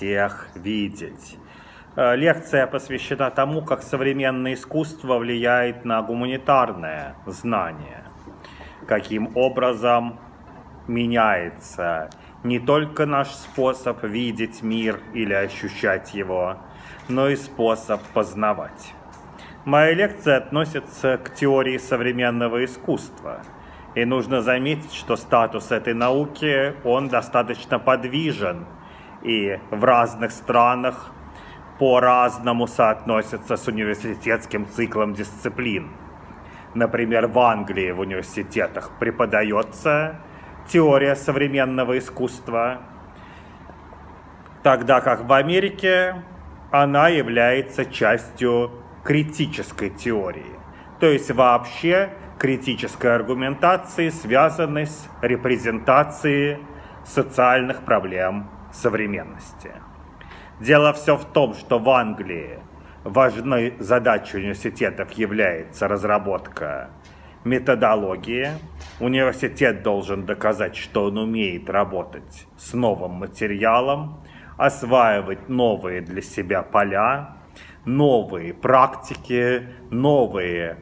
всех видеть. Э, лекция посвящена тому, как современное искусство влияет на гуманитарное знание, каким образом меняется не только наш способ видеть мир или ощущать его, но и способ познавать. Моя лекция относится к теории современного искусства. И нужно заметить, что статус этой науки, он достаточно подвижен. И в разных странах по-разному соотносится с университетским циклом дисциплин. Например, в Англии в университетах преподается теория современного искусства, тогда как в Америке она является частью критической теории, то есть вообще критической аргументации, связанной с репрезентацией социальных проблем современности. Дело все в том, что в Англии важной задачей университетов является разработка методологии. Университет должен доказать, что он умеет работать с новым материалом, осваивать новые для себя поля, новые практики, новые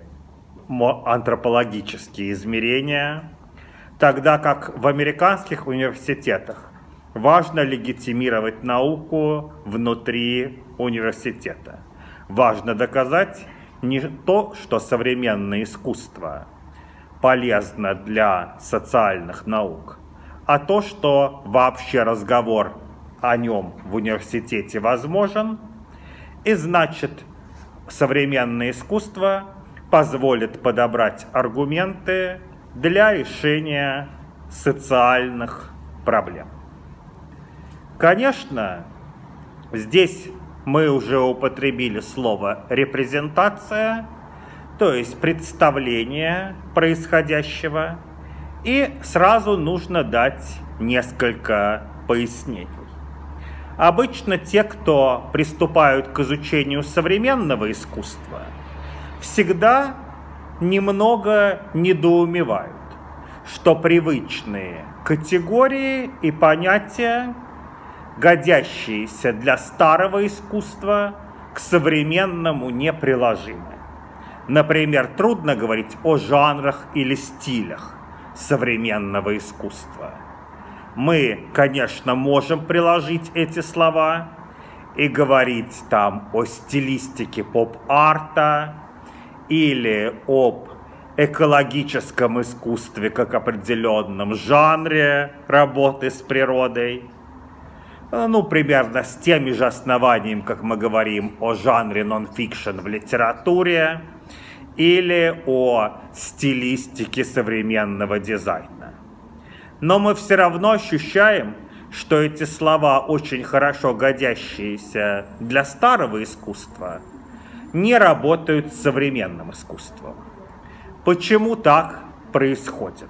антропологические измерения, тогда как в американских университетах важно легитимировать науку внутри университета. Важно доказать не то, что современное искусство полезно для социальных наук, а то, что вообще разговор о нем в университете возможен, и значит современное искусство позволит подобрать аргументы для решения социальных проблем. Конечно, здесь мы уже употребили слово репрезентация, то есть представление происходящего, и сразу нужно дать несколько пояснений. Обычно те, кто приступают к изучению современного искусства, всегда немного недоумевают, что привычные категории и понятия, годящиеся для старого искусства, к современному неприложимы. Например, трудно говорить о жанрах или стилях современного искусства – мы, конечно, можем приложить эти слова и говорить там о стилистике поп-арта или об экологическом искусстве как определенном жанре работы с природой. Ну, примерно с теми же основаниями, как мы говорим о жанре нон-фикшн в литературе или о стилистике современного дизайна. Но мы все равно ощущаем, что эти слова, очень хорошо годящиеся для старого искусства, не работают с современным искусством. Почему так происходит?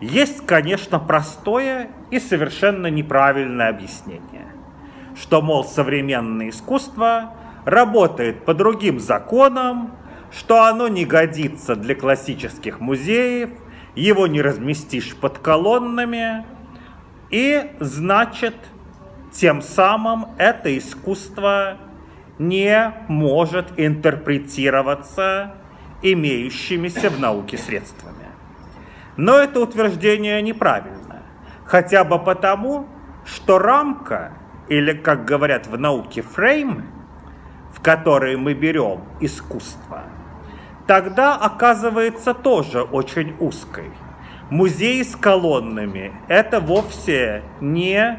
Есть, конечно, простое и совершенно неправильное объяснение, что, мол, современное искусство работает по другим законам, что оно не годится для классических музеев – его не разместишь под колоннами, и значит, тем самым это искусство не может интерпретироваться имеющимися в науке средствами. Но это утверждение неправильно, хотя бы потому, что рамка, или, как говорят в науке, фрейм, в который мы берем искусство – тогда оказывается тоже очень узкой. Музей с колоннами – это вовсе не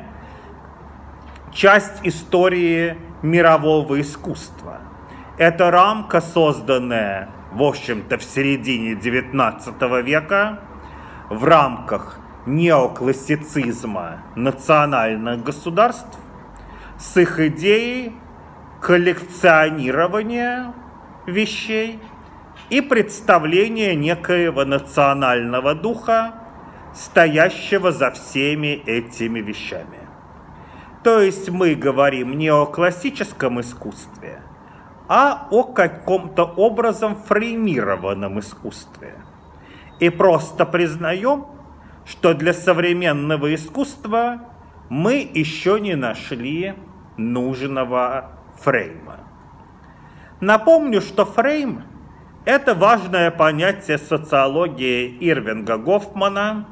часть истории мирового искусства. Это рамка, созданная, в общем-то, в середине XIX века в рамках неоклассицизма национальных государств с их идеей коллекционирования вещей – и представление некоего национального духа, стоящего за всеми этими вещами. То есть мы говорим не о классическом искусстве, а о каком-то образом фреймированном искусстве. И просто признаем, что для современного искусства мы еще не нашли нужного фрейма. Напомню, что фрейм – это важное понятие социологии Ирвинга Гофмана,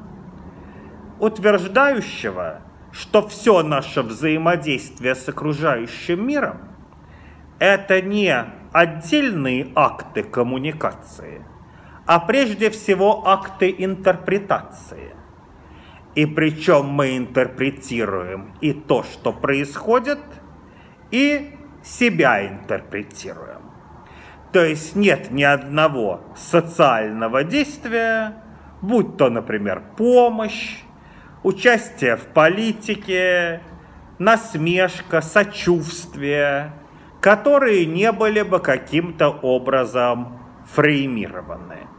утверждающего, что все наше взаимодействие с окружающим миром – это не отдельные акты коммуникации, а прежде всего акты интерпретации. И причем мы интерпретируем и то, что происходит, и себя интерпретируем. То есть нет ни одного социального действия, будь то, например, помощь, участие в политике, насмешка, сочувствие, которые не были бы каким-то образом фреймированы.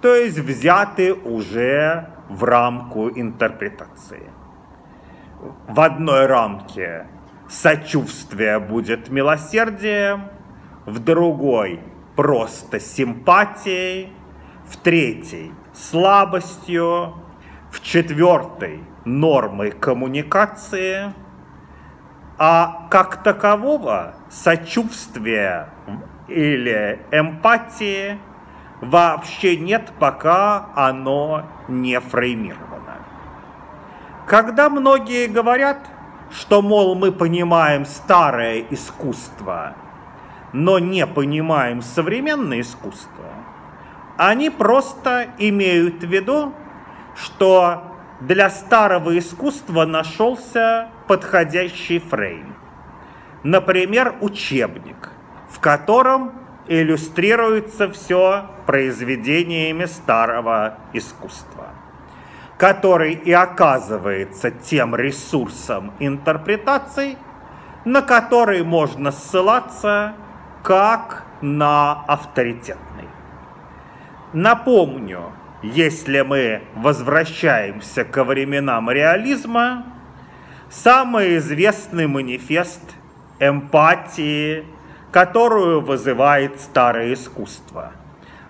То есть взяты уже в рамку интерпретации. В одной рамке сочувствие будет милосердием, в другой просто симпатией, в третьей слабостью, в четвертой нормой коммуникации, а как такового сочувствия или эмпатии вообще нет, пока оно не фреймировано. Когда многие говорят, что, мол, мы понимаем старое искусство, но не понимаем современное искусство, они просто имеют в виду, что для старого искусства нашелся подходящий фрейм. Например, учебник, в котором иллюстрируется все произведениями старого искусства который и оказывается тем ресурсом интерпретаций, на который можно ссылаться как на авторитетный. Напомню, если мы возвращаемся ко временам реализма, самый известный манифест эмпатии, которую вызывает старое искусство.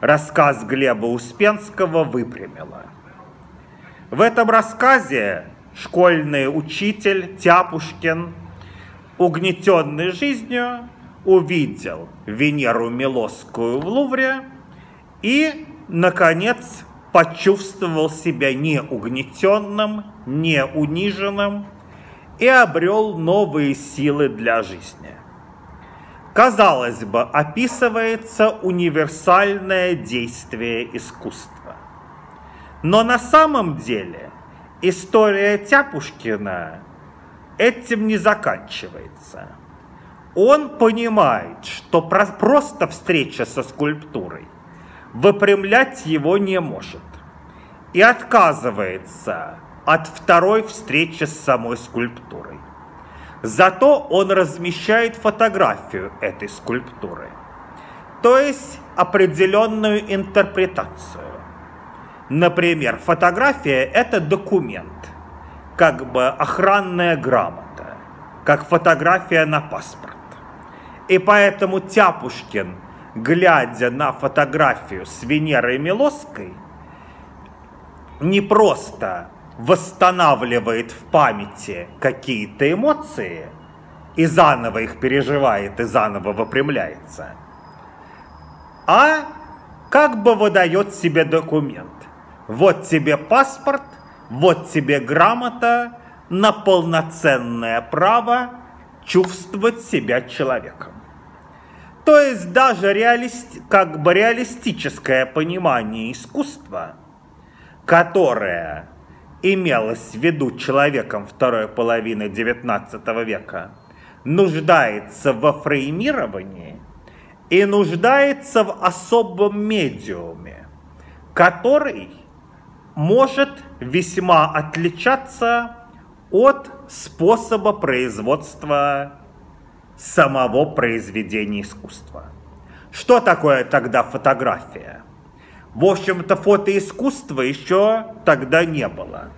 Рассказ Глеба Успенского выпрямило – в этом рассказе школьный учитель Тяпушкин, угнетенный жизнью, увидел Венеру Милосскую в Лувре и, наконец, почувствовал себя не угнетенным, не униженным и обрел новые силы для жизни. Казалось бы, описывается универсальное действие искусства. Но на самом деле история Тяпушкина этим не заканчивается. Он понимает, что просто встреча со скульптурой выпрямлять его не может. И отказывается от второй встречи с самой скульптурой. Зато он размещает фотографию этой скульптуры, то есть определенную интерпретацию. Например, фотография – это документ, как бы охранная грамота, как фотография на паспорт. И поэтому Тяпушкин, глядя на фотографию с Венерой Милоской, не просто восстанавливает в памяти какие-то эмоции и заново их переживает и заново выпрямляется, а как бы выдает себе документ. Вот тебе паспорт, вот тебе грамота на полноценное право чувствовать себя человеком. То есть даже реалисти, как бы реалистическое понимание искусства, которое имелось в виду человеком второй половины XIX века, нуждается во фреймировании и нуждается в особом медиуме, который может весьма отличаться от способа производства самого произведения искусства. Что такое тогда фотография? В общем-то, фотоискусства еще тогда не было.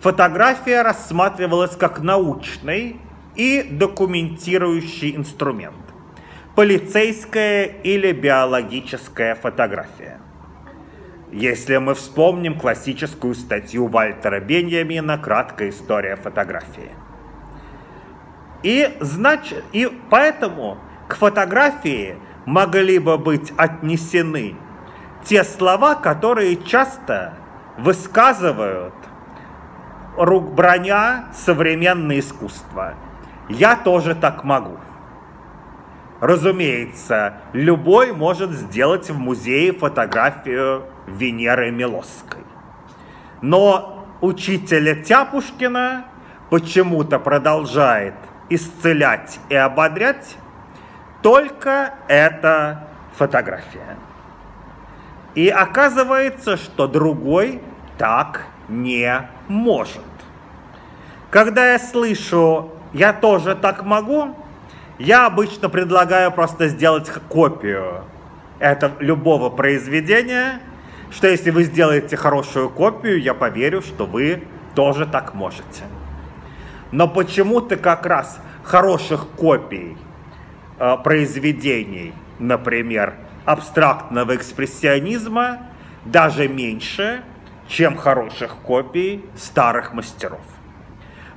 Фотография рассматривалась как научный и документирующий инструмент. Полицейская или биологическая фотография. Если мы вспомним классическую статью Вальтера Беньямина «Краткая история фотографии». И, значит, и поэтому к фотографии могли бы быть отнесены те слова, которые часто высказывают рук броня современное искусство. Я тоже так могу. Разумеется, любой может сделать в музее фотографию Венеры Милосской. Но учителя Тяпушкина почему-то продолжает исцелять и ободрять только эта фотография. И оказывается, что другой так не может. Когда я слышу «я тоже так могу», я обычно предлагаю просто сделать копию это любого произведения, что если вы сделаете хорошую копию, я поверю, что вы тоже так можете. Но почему-то как раз хороших копий э, произведений, например, абстрактного экспрессионизма, даже меньше, чем хороших копий старых мастеров.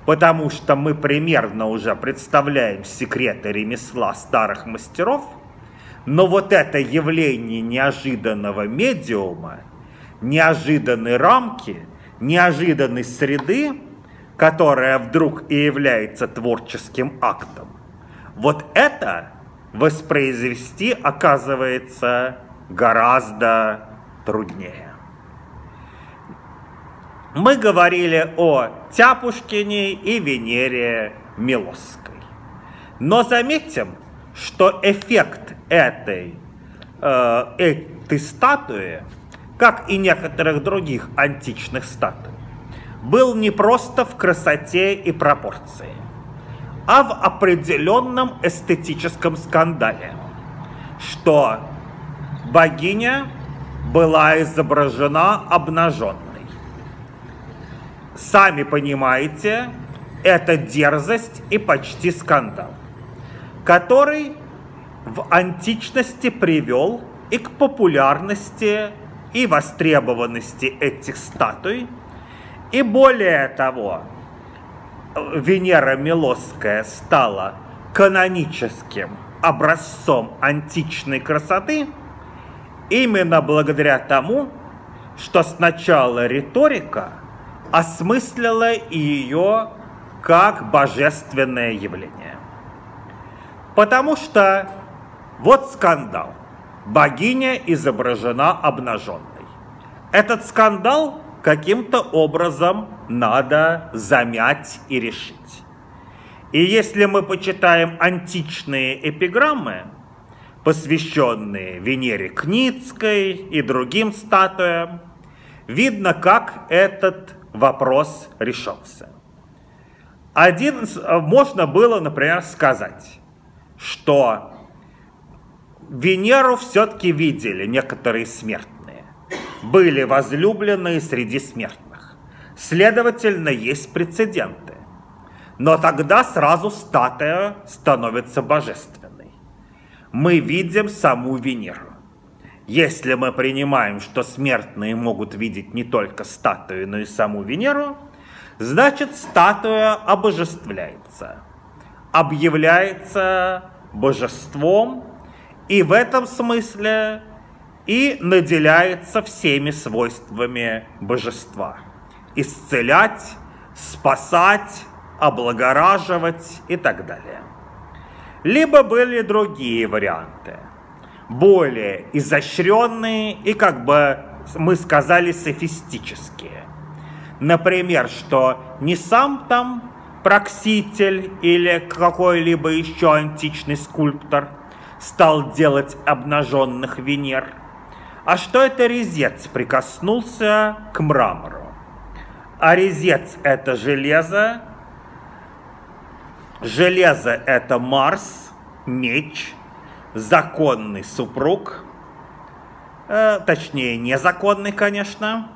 Потому что мы примерно уже представляем секреты ремесла старых мастеров, но вот это явление неожиданного медиума, неожиданной рамки, неожиданной среды, которая вдруг и является творческим актом, вот это воспроизвести оказывается гораздо труднее. Мы говорили о Тяпушкине и Венере Милосской. Но заметим, что эффект этой, э, этой статуи, как и некоторых других античных статуй, был не просто в красоте и пропорции, а в определенном эстетическом скандале, что богиня была изображена обнаженной Сами понимаете, это дерзость и почти скандал, который в античности привел и к популярности и востребованности этих статуй. И более того, Венера Милосская стала каноническим образцом античной красоты именно благодаря тому, что сначала риторика – осмыслила ее как божественное явление. Потому что вот скандал. Богиня изображена обнаженной. Этот скандал каким-то образом надо замять и решить. И если мы почитаем античные эпиграммы, посвященные Венере Кницкой и другим статуям, видно, как этот вопрос решался. Один, можно было, например, сказать, что Венеру все-таки видели некоторые смертные. Были возлюбленные среди смертных. Следовательно, есть прецеденты. Но тогда сразу статуя становится божественной. Мы видим саму Венеру. Если мы принимаем, что смертные могут видеть не только статую, но и саму Венеру, значит статуя обожествляется, объявляется божеством и в этом смысле и наделяется всеми свойствами божества. Исцелять, спасать, облагораживать и так далее. Либо были другие варианты – более изощренные и, как бы мы сказали, софистические. Например, что не сам там Прокситель или какой-либо еще античный скульптор стал делать обнаженных Венер, а что это резец прикоснулся к мрамору. А резец – это железо, железо – это Марс, меч – законный супруг, э, точнее незаконный, конечно,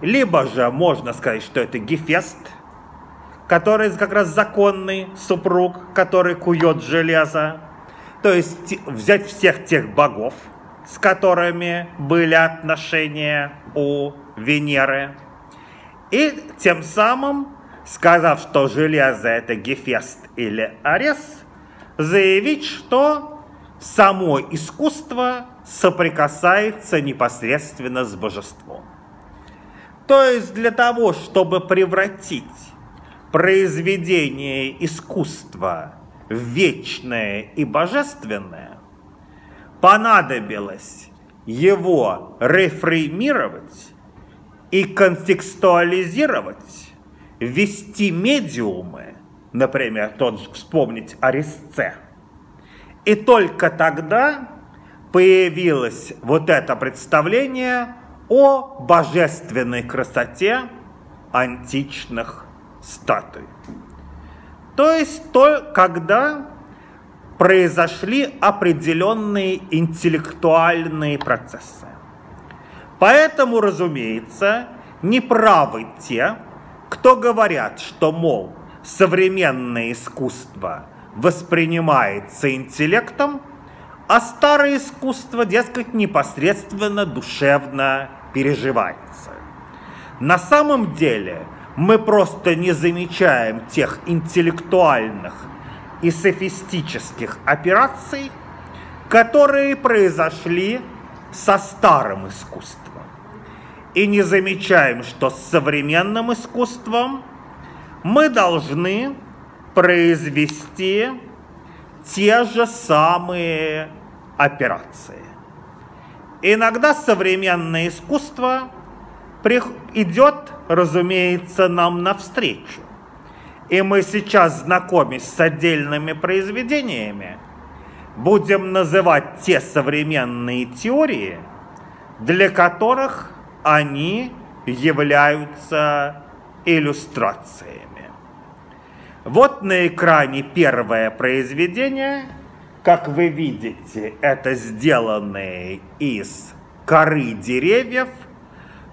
либо же можно сказать, что это Гефест, который как раз законный супруг, который кует железо. То есть взять всех тех богов, с которыми были отношения у Венеры, и тем самым сказав, что железо это Гефест или Арес, заявить, что само искусство соприкасается непосредственно с божеством. То есть для того, чтобы превратить произведение искусства в вечное и божественное, понадобилось его рефреймировать и контекстуализировать, ввести медиумы, например, тот вспомнить Арисце. И только тогда появилось вот это представление о божественной красоте античных статуй. То есть то, когда произошли определенные интеллектуальные процессы. Поэтому, разумеется, неправы те, кто говорят, что, мол, современное искусство воспринимается интеллектом, а старое искусство, дескать, непосредственно душевно переживается. На самом деле мы просто не замечаем тех интеллектуальных и софистических операций, которые произошли со старым искусством. И не замечаем, что с современным искусством мы должны произвести те же самые операции. Иногда современное искусство идет, разумеется, нам навстречу. И мы сейчас, знакомясь с отдельными произведениями, будем называть те современные теории, для которых они являются иллюстрациями. Вот на экране первое произведение. Как вы видите, это сделанные из коры деревьев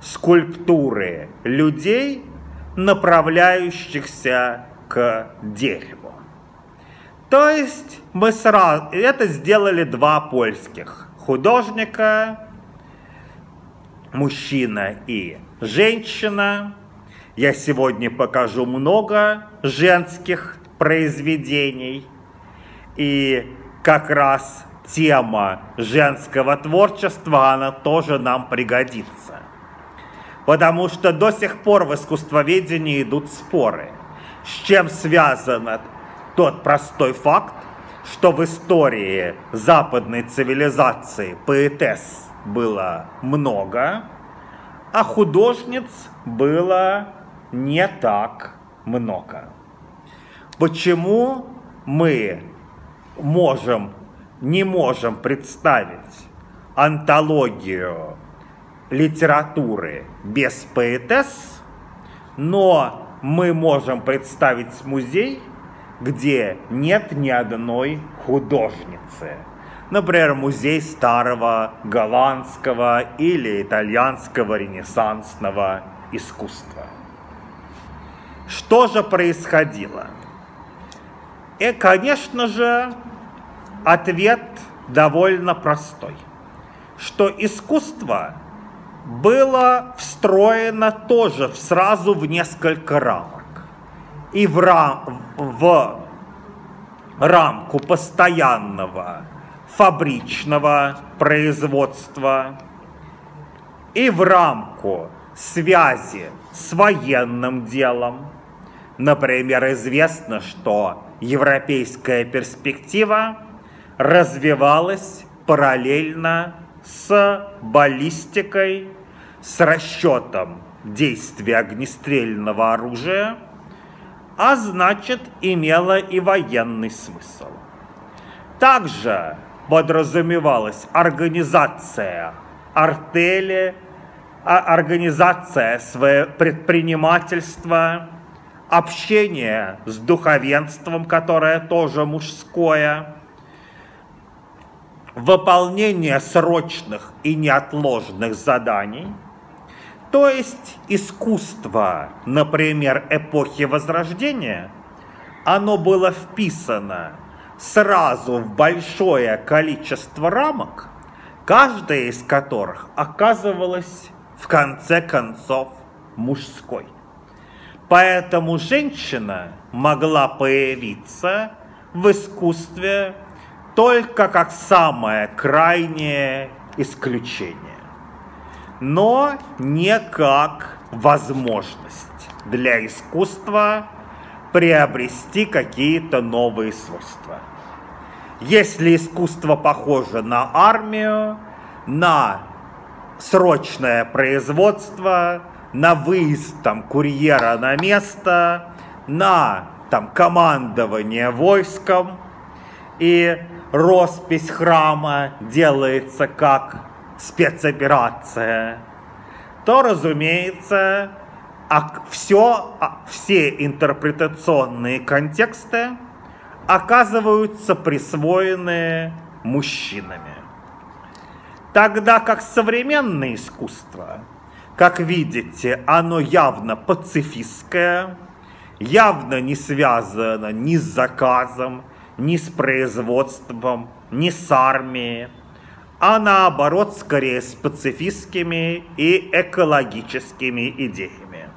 скульптуры людей, направляющихся к дереву. То есть мы сразу это сделали два польских художника, мужчина и женщина. Я сегодня покажу много женских произведений. И как раз тема женского творчества, она тоже нам пригодится. Потому что до сих пор в искусствоведении идут споры. С чем связан тот простой факт, что в истории западной цивилизации поэтесс было много, а художниц было не так много. Почему мы можем, не можем представить антологию литературы без поэтесс, но мы можем представить музей, где нет ни одной художницы. Например, музей старого голландского или итальянского ренессансного искусства. Что же происходило? И, конечно же, ответ довольно простой, что искусство было встроено тоже сразу в несколько рамок. И в, рам, в рамку постоянного фабричного производства, и в рамку связи с военным делом. Например, известно, что европейская перспектива развивалась параллельно с баллистикой с расчетом действия огнестрельного оружия, а значит имела и военный смысл. Также подразумевалась организация артели, а, организация своего предпринимательства, общение с духовенством, которое тоже мужское, выполнение срочных и неотложных заданий – то есть искусство, например, эпохи Возрождения, оно было вписано сразу в большое количество рамок, каждая из которых оказывалась в конце концов мужской. Поэтому женщина могла появиться в искусстве только как самое крайнее исключение, но не как возможность для искусства приобрести какие-то новые свойства. Если искусство похоже на армию, на срочное производство, на выезд там, курьера на место, на там, командование войском, и роспись храма делается как спецоперация, то, разумеется, а все, а, все интерпретационные контексты оказываются присвоены мужчинами. Тогда как современное искусство, как видите, оно явно пацифистское, явно не связано ни с заказом, ни с производством, ни с армией, а наоборот скорее с пацифистскими и экологическими идеями.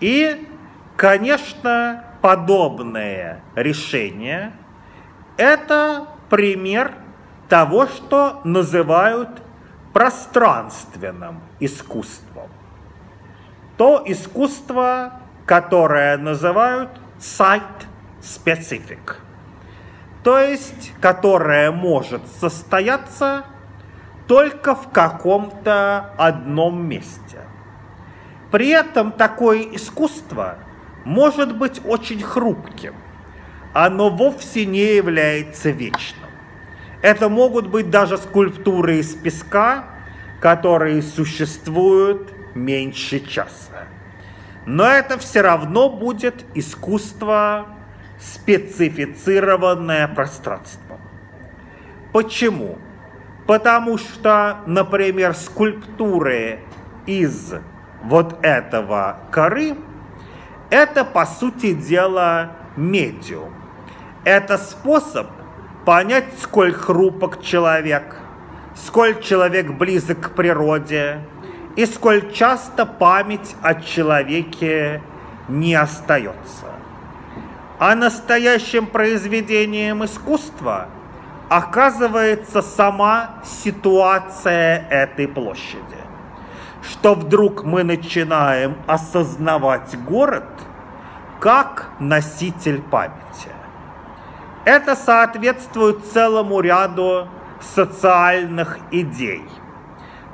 И, конечно, подобное решение – это пример того, что называют пространственным искусством. То искусство, которое называют site-specific, то есть которое может состояться только в каком-то одном месте. При этом такое искусство может быть очень хрупким. Оно вовсе не является вечным. Это могут быть даже скульптуры из песка, которые существуют меньше часа. Но это все равно будет искусство, специфицированное пространством. Почему? Потому что, например, скульптуры из вот этого коры – это, по сути дела, медиум. Это способ понять, сколь хрупок человек, сколь человек близок к природе и сколь часто память о человеке не остается. А настоящим произведением искусства оказывается сама ситуация этой площади. Что вдруг мы начинаем осознавать город как носитель памяти. Это соответствует целому ряду социальных идей.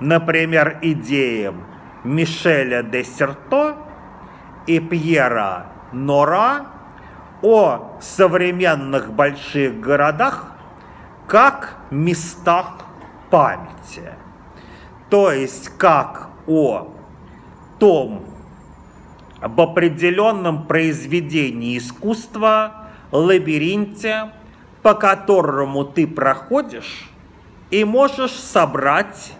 Например, идеям Мишеля де Серто и Пьера Нора о современных больших городах как местах памяти. То есть как о том, об определенном произведении искусства – лабиринте, по которому ты проходишь и можешь собрать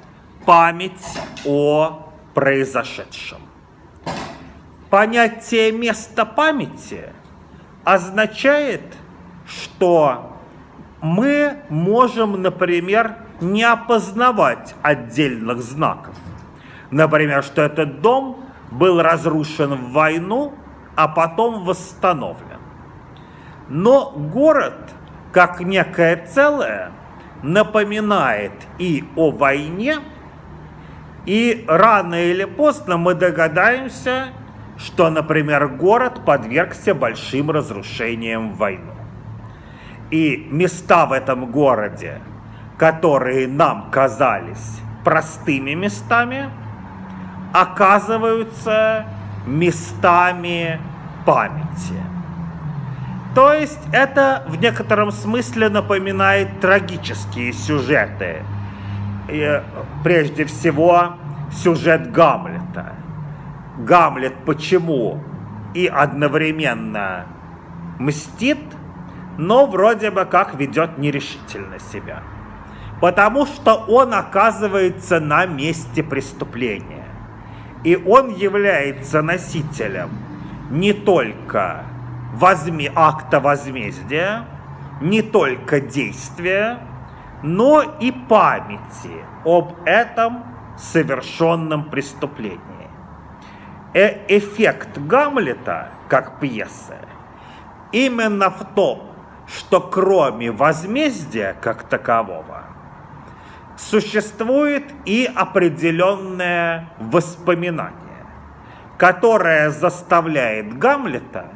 память о произошедшем. Понятие места памяти означает, что мы можем, например, не опознавать отдельных знаков. Например, что этот дом был разрушен в войну, а потом восстановлен. Но город, как некое целое, напоминает и о войне, и рано или поздно мы догадаемся, что, например, город подвергся большим разрушениям в войну. И места в этом городе, которые нам казались простыми местами, оказываются местами памяти. То есть это в некотором смысле напоминает трагические сюжеты. И, прежде всего, сюжет Гамлета. Гамлет почему и одновременно мстит, но вроде бы как ведет нерешительно себя. Потому что он оказывается на месте преступления. И он является носителем не только возьми акта возмездия, не только действия, но и памяти об этом совершенном преступлении. Э эффект Гамлета как пьесы именно в том, что кроме возмездия как такового существует и определенное воспоминание, которое заставляет Гамлета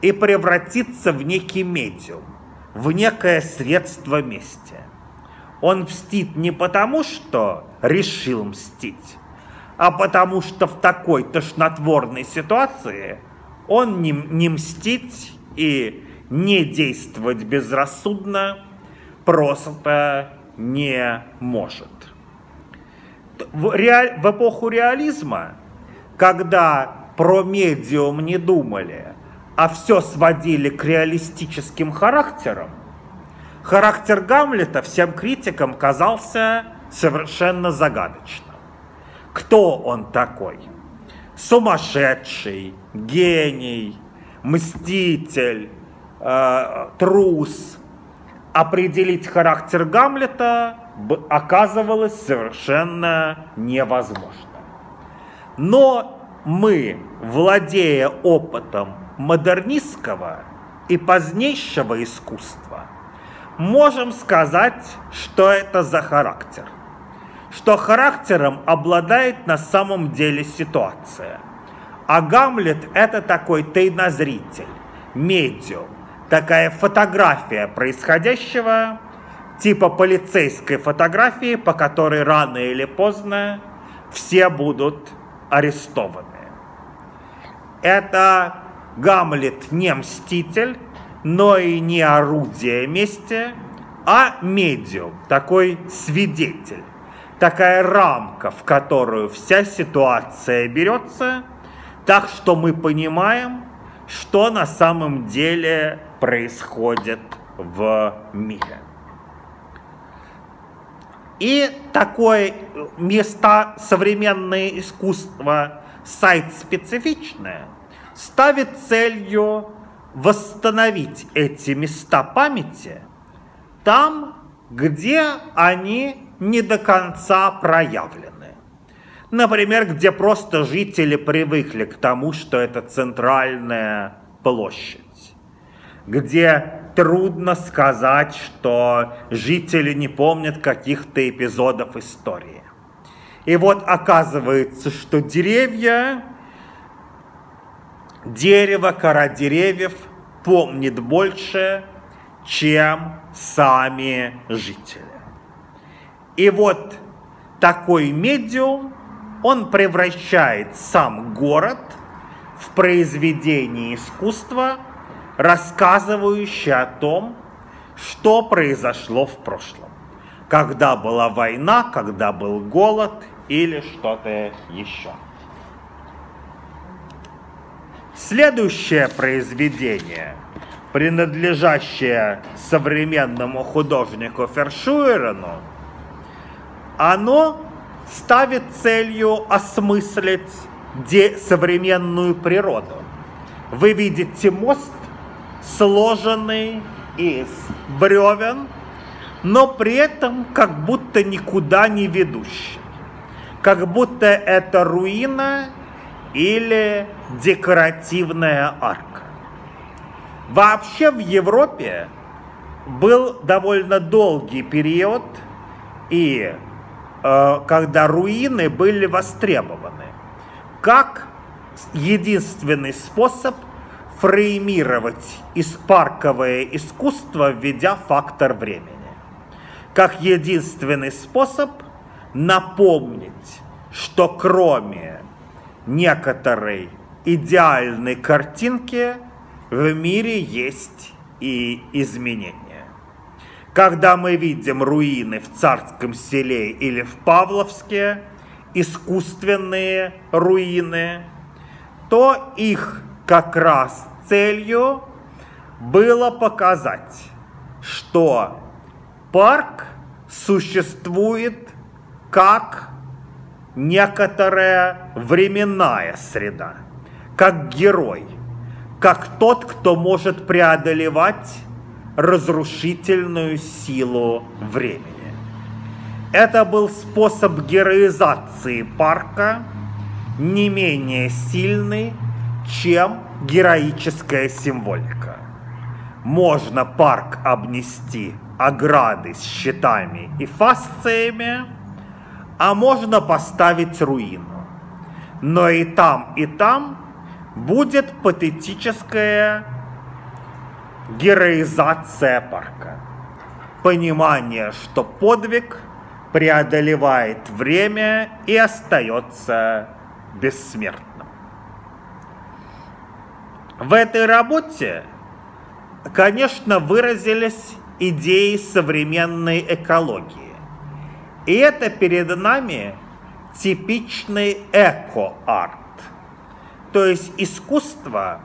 и превратиться в некий медиум, в некое средство мести. Он мстит не потому, что решил мстить, а потому что в такой тошнотворной ситуации он не, не мстить и не действовать безрассудно просто не может. В, реаль... в эпоху реализма, когда про медиум не думали, а все сводили к реалистическим характерам, характер Гамлета всем критикам казался совершенно загадочным. Кто он такой? Сумасшедший, гений, мститель, э, трус. Определить характер Гамлета оказывалось совершенно невозможно. Но мы, владея опытом модернистского и позднейшего искусства, можем сказать, что это за характер. Что характером обладает на самом деле ситуация. А Гамлет это такой тайнозритель, медиум, такая фотография происходящего, типа полицейской фотографии, по которой рано или поздно все будут арестованы. Это Гамлет не мститель, но и не орудие мести, а медиум, такой свидетель, такая рамка, в которую вся ситуация берется, так что мы понимаем, что на самом деле происходит в мире. И такое место современное искусство сайт специфичное – ставит целью восстановить эти места памяти там, где они не до конца проявлены. Например, где просто жители привыкли к тому, что это центральная площадь, где трудно сказать, что жители не помнят каких-то эпизодов истории. И вот оказывается, что деревья дерево, кора деревьев помнит больше, чем сами жители. И вот такой медиум, он превращает сам город в произведение искусства, рассказывающее о том, что произошло в прошлом. Когда была война, когда был голод или что-то еще. Следующее произведение, принадлежащее современному художнику Фершуерену, оно ставит целью осмыслить современную природу. Вы видите мост, сложенный из бревен, но при этом как будто никуда не ведущий. Как будто это руина или декоративная арка. Вообще в Европе был довольно долгий период, и когда руины были востребованы, как единственный способ фреймировать парковое искусство, введя фактор времени. Как единственный способ напомнить, что кроме некоторой идеальной картинки в мире есть и изменения. Когда мы видим руины в Царском селе или в Павловске, искусственные руины, то их как раз целью было показать, что парк существует как некоторая временная среда, как герой, как тот, кто может преодолевать разрушительную силу времени. Это был способ героизации парка не менее сильны, чем героическая символика. Можно парк обнести ограды с щитами и фасциями, а можно поставить руину. Но и там, и там будет патетическая героизация парка. Понимание, что подвиг преодолевает время и остается бессмертным. В этой работе, конечно, выразились идеи современной экологии. И это перед нами типичный эко-арт, то есть искусство,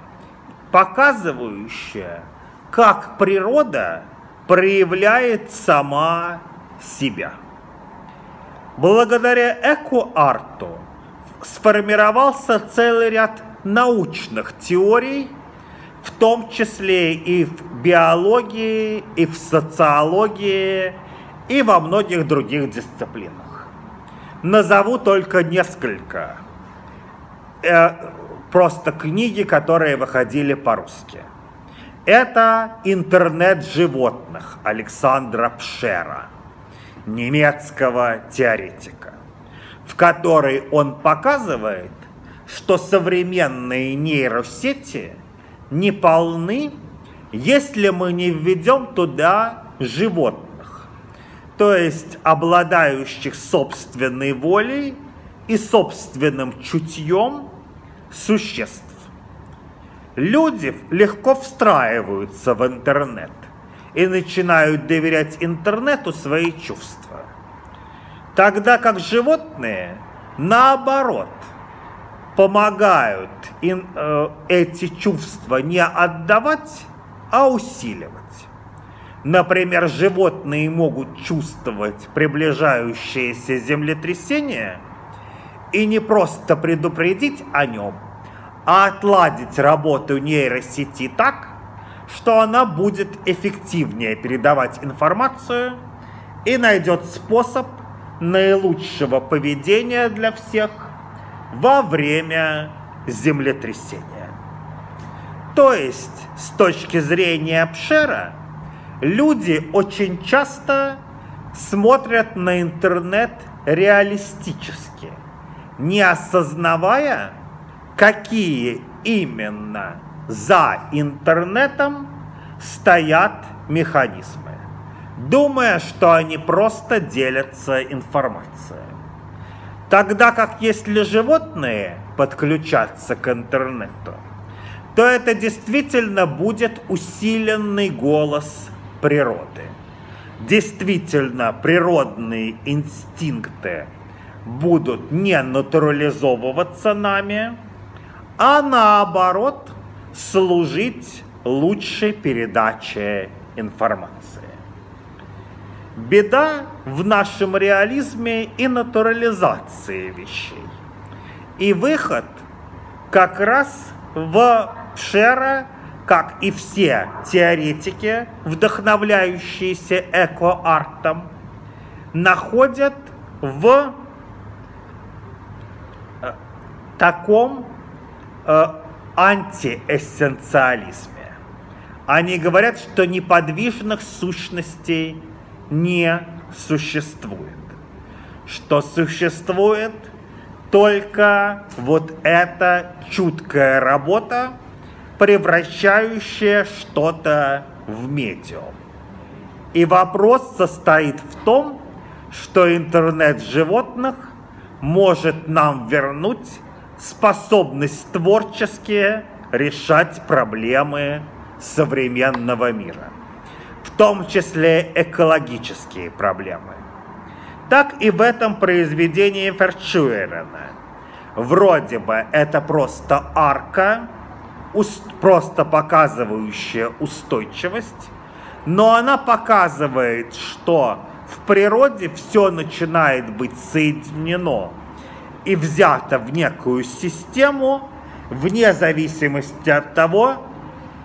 показывающее, как природа проявляет сама себя. Благодаря эко-арту сформировался целый ряд научных теорий, в том числе и в биологии, и в социологии, и во многих других дисциплинах. Назову только несколько. Э, просто книги, которые выходили по-русски. Это «Интернет животных» Александра Пшера, немецкого теоретика, в которой он показывает, что современные нейросети не полны, если мы не введем туда животных, то есть обладающих собственной волей и собственным чутьем существ. Люди легко встраиваются в интернет и начинают доверять интернету свои чувства. Тогда как животные, наоборот, помогают им, э, эти чувства не отдавать, а усиливать. Например, животные могут чувствовать приближающееся землетрясение и не просто предупредить о нем, а отладить работу нейросети так, что она будет эффективнее передавать информацию и найдет способ наилучшего поведения для всех во время землетрясения. То есть, с точки зрения Пшера, люди очень часто смотрят на интернет реалистически, не осознавая, какие именно за интернетом стоят механизмы, думая, что они просто делятся информацией. Тогда как если животные подключаться к интернету, то это действительно будет усиленный голос природы. Действительно, природные инстинкты будут не натурализовываться нами, а наоборот служить лучшей передаче информации. Беда в нашем реализме и натурализации вещей. И выход как раз в Пшера, как и все теоретики, вдохновляющиеся эко-артом, находят в э, таком антиэссенциализме. Они говорят, что неподвижных сущностей не существует. Что существует только вот эта чуткая работа, превращающая что-то в медиум. И вопрос состоит в том, что интернет животных может нам вернуть способность творчески решать проблемы современного мира в том числе экологические проблемы. Так и в этом произведении Ферчуэрена. Вроде бы это просто арка, просто показывающая устойчивость, но она показывает, что в природе все начинает быть соединено и взято в некую систему, вне зависимости от того,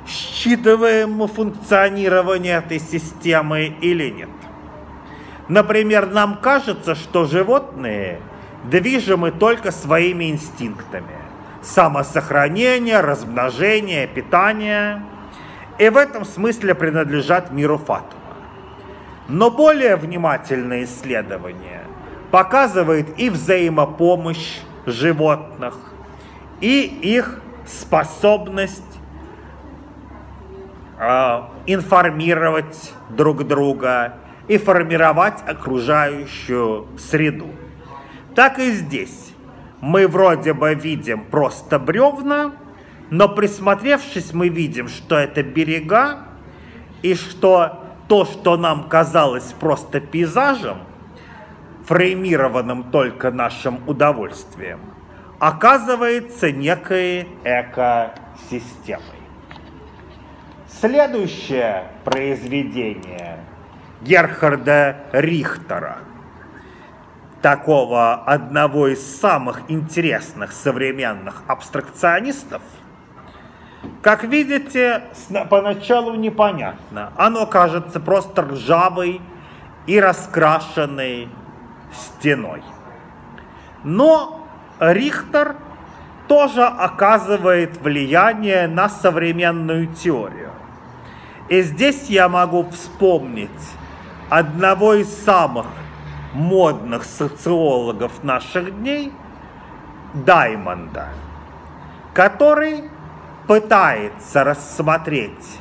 считываем функционирование этой системы или нет. Например, нам кажется, что животные движимы только своими инстинктами. Самосохранение, размножение, питание. И в этом смысле принадлежат миру Фатума. Но более внимательное исследование показывает и взаимопомощь животных, и их способность э, информировать друг друга и формировать окружающую среду. Так и здесь. Мы вроде бы видим просто бревна, но присмотревшись, мы видим, что это берега, и что то, что нам казалось просто пейзажем, фреймированным только нашим удовольствием, оказывается некой экосистемой. Следующее произведение Герхарда Рихтера, такого одного из самых интересных современных абстракционистов, как видите, поначалу непонятно. Оно кажется просто ржавой и раскрашенной стеной. Но Рихтер тоже оказывает влияние на современную теорию. И здесь я могу вспомнить одного из самых модных социологов наших дней, Даймонда, который пытается рассмотреть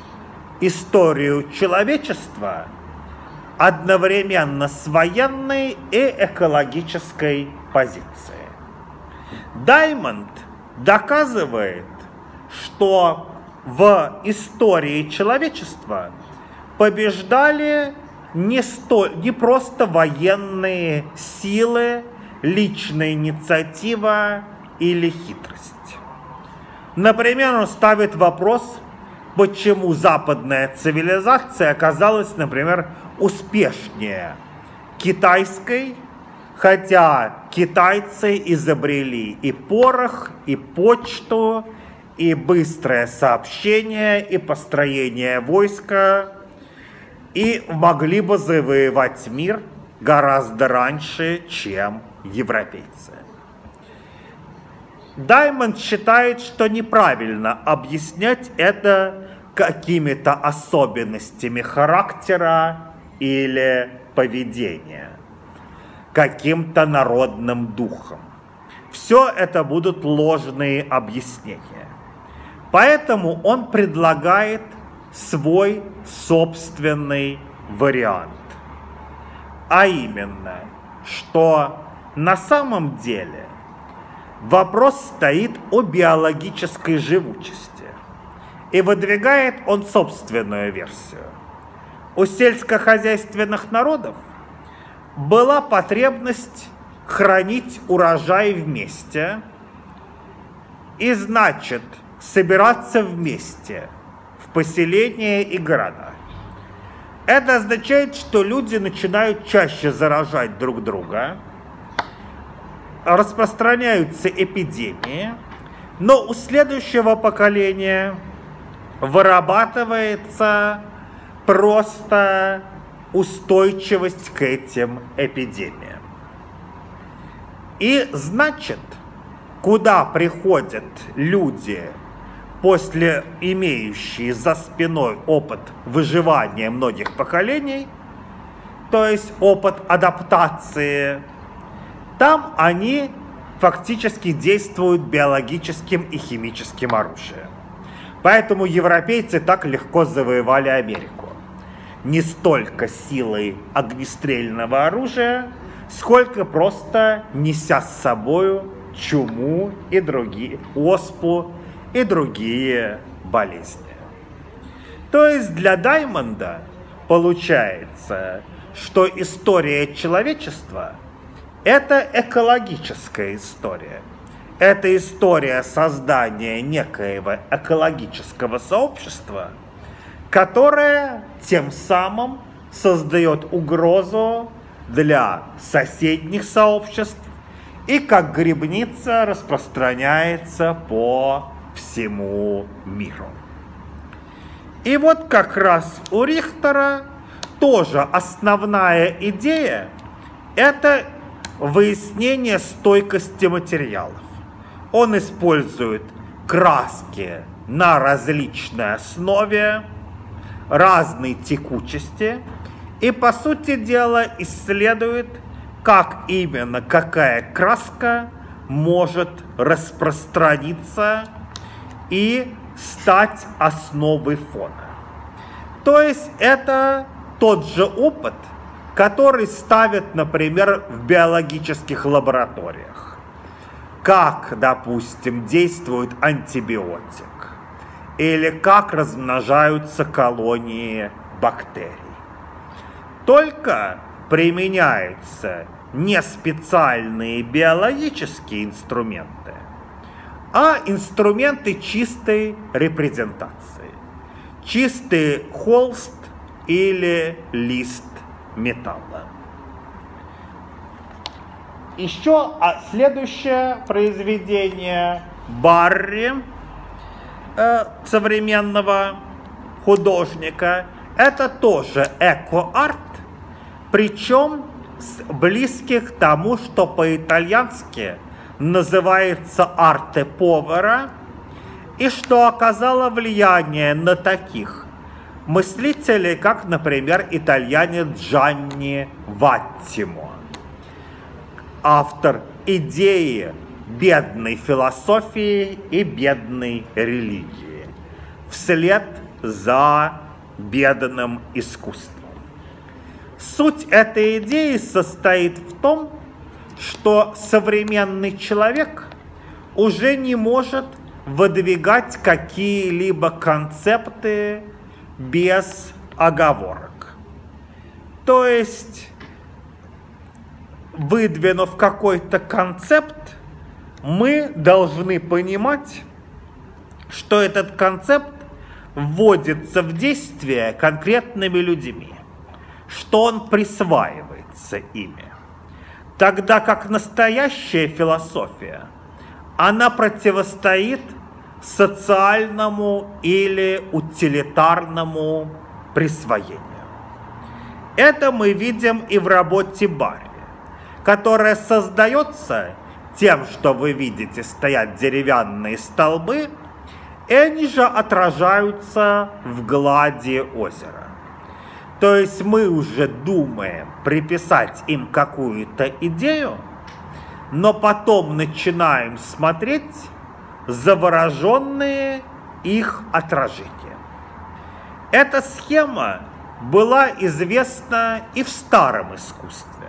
историю человечества одновременно с военной и экологической позиции. Даймонд доказывает, что в истории человечества побеждали не, сто, не просто военные силы, личная инициатива или хитрость. Например, он ставит вопрос, почему западная цивилизация оказалась, например, успешнее китайской, хотя китайцы изобрели и порох, и почту, и быстрое сообщение, и построение войска, и могли бы завоевать мир гораздо раньше, чем европейцы. Даймонд считает, что неправильно объяснять это какими-то особенностями характера или поведения, каким-то народным духом. Все это будут ложные объяснения. Поэтому он предлагает свой собственный вариант. А именно, что на самом деле вопрос стоит о биологической живучести. И выдвигает он собственную версию. У сельскохозяйственных народов была потребность хранить урожай вместе и, значит, собираться вместе в поселения и города. Это означает, что люди начинают чаще заражать друг друга, распространяются эпидемии, но у следующего поколения вырабатывается просто устойчивость к этим эпидемиям. И значит, куда приходят люди, после имеющие за спиной опыт выживания многих поколений, то есть опыт адаптации, там они фактически действуют биологическим и химическим оружием. Поэтому европейцы так легко завоевали Америку. Не столько силой огнестрельного оружия, сколько просто неся с собою чуму и другие, оспу и другие болезни. То есть для Даймонда получается, что история человечества – это экологическая история – это история создания некоего экологического сообщества, которое тем самым создает угрозу для соседних сообществ и как грибница распространяется по всему миру. И вот как раз у Рихтера тоже основная идея – это выяснение стойкости материалов. Он использует краски на различной основе, разной текучести и, по сути дела, исследует, как именно какая краска может распространиться и стать основой фона. То есть это тот же опыт, который ставят, например, в биологических лабораториях. Как, допустим, действует антибиотик или как размножаются колонии бактерий. Только применяются не специальные биологические инструменты, а инструменты чистой репрезентации. Чистый холст или лист металла. Еще а следующее произведение Барри, э, современного художника, это тоже эко-арт, причем близких к тому, что по-итальянски называется арте повара, и что оказало влияние на таких мыслителей, как, например, итальянец Джанни Ваттимо, автор идеи бедной философии и бедной религии, вслед за бедным искусством. Суть этой идеи состоит в том, что современный человек уже не может выдвигать какие-либо концепты без оговорок. То есть, выдвинув какой-то концепт, мы должны понимать, что этот концепт вводится в действие конкретными людьми, что он присваивается ими. Тогда как настоящая философия, она противостоит социальному или утилитарному присвоению. Это мы видим и в работе Барри, которая создается тем, что вы видите стоят деревянные столбы, и они же отражаются в глади озера. То есть мы уже думаем приписать им какую-то идею, но потом начинаем смотреть завороженные их отражения. Эта схема была известна и в старом искусстве.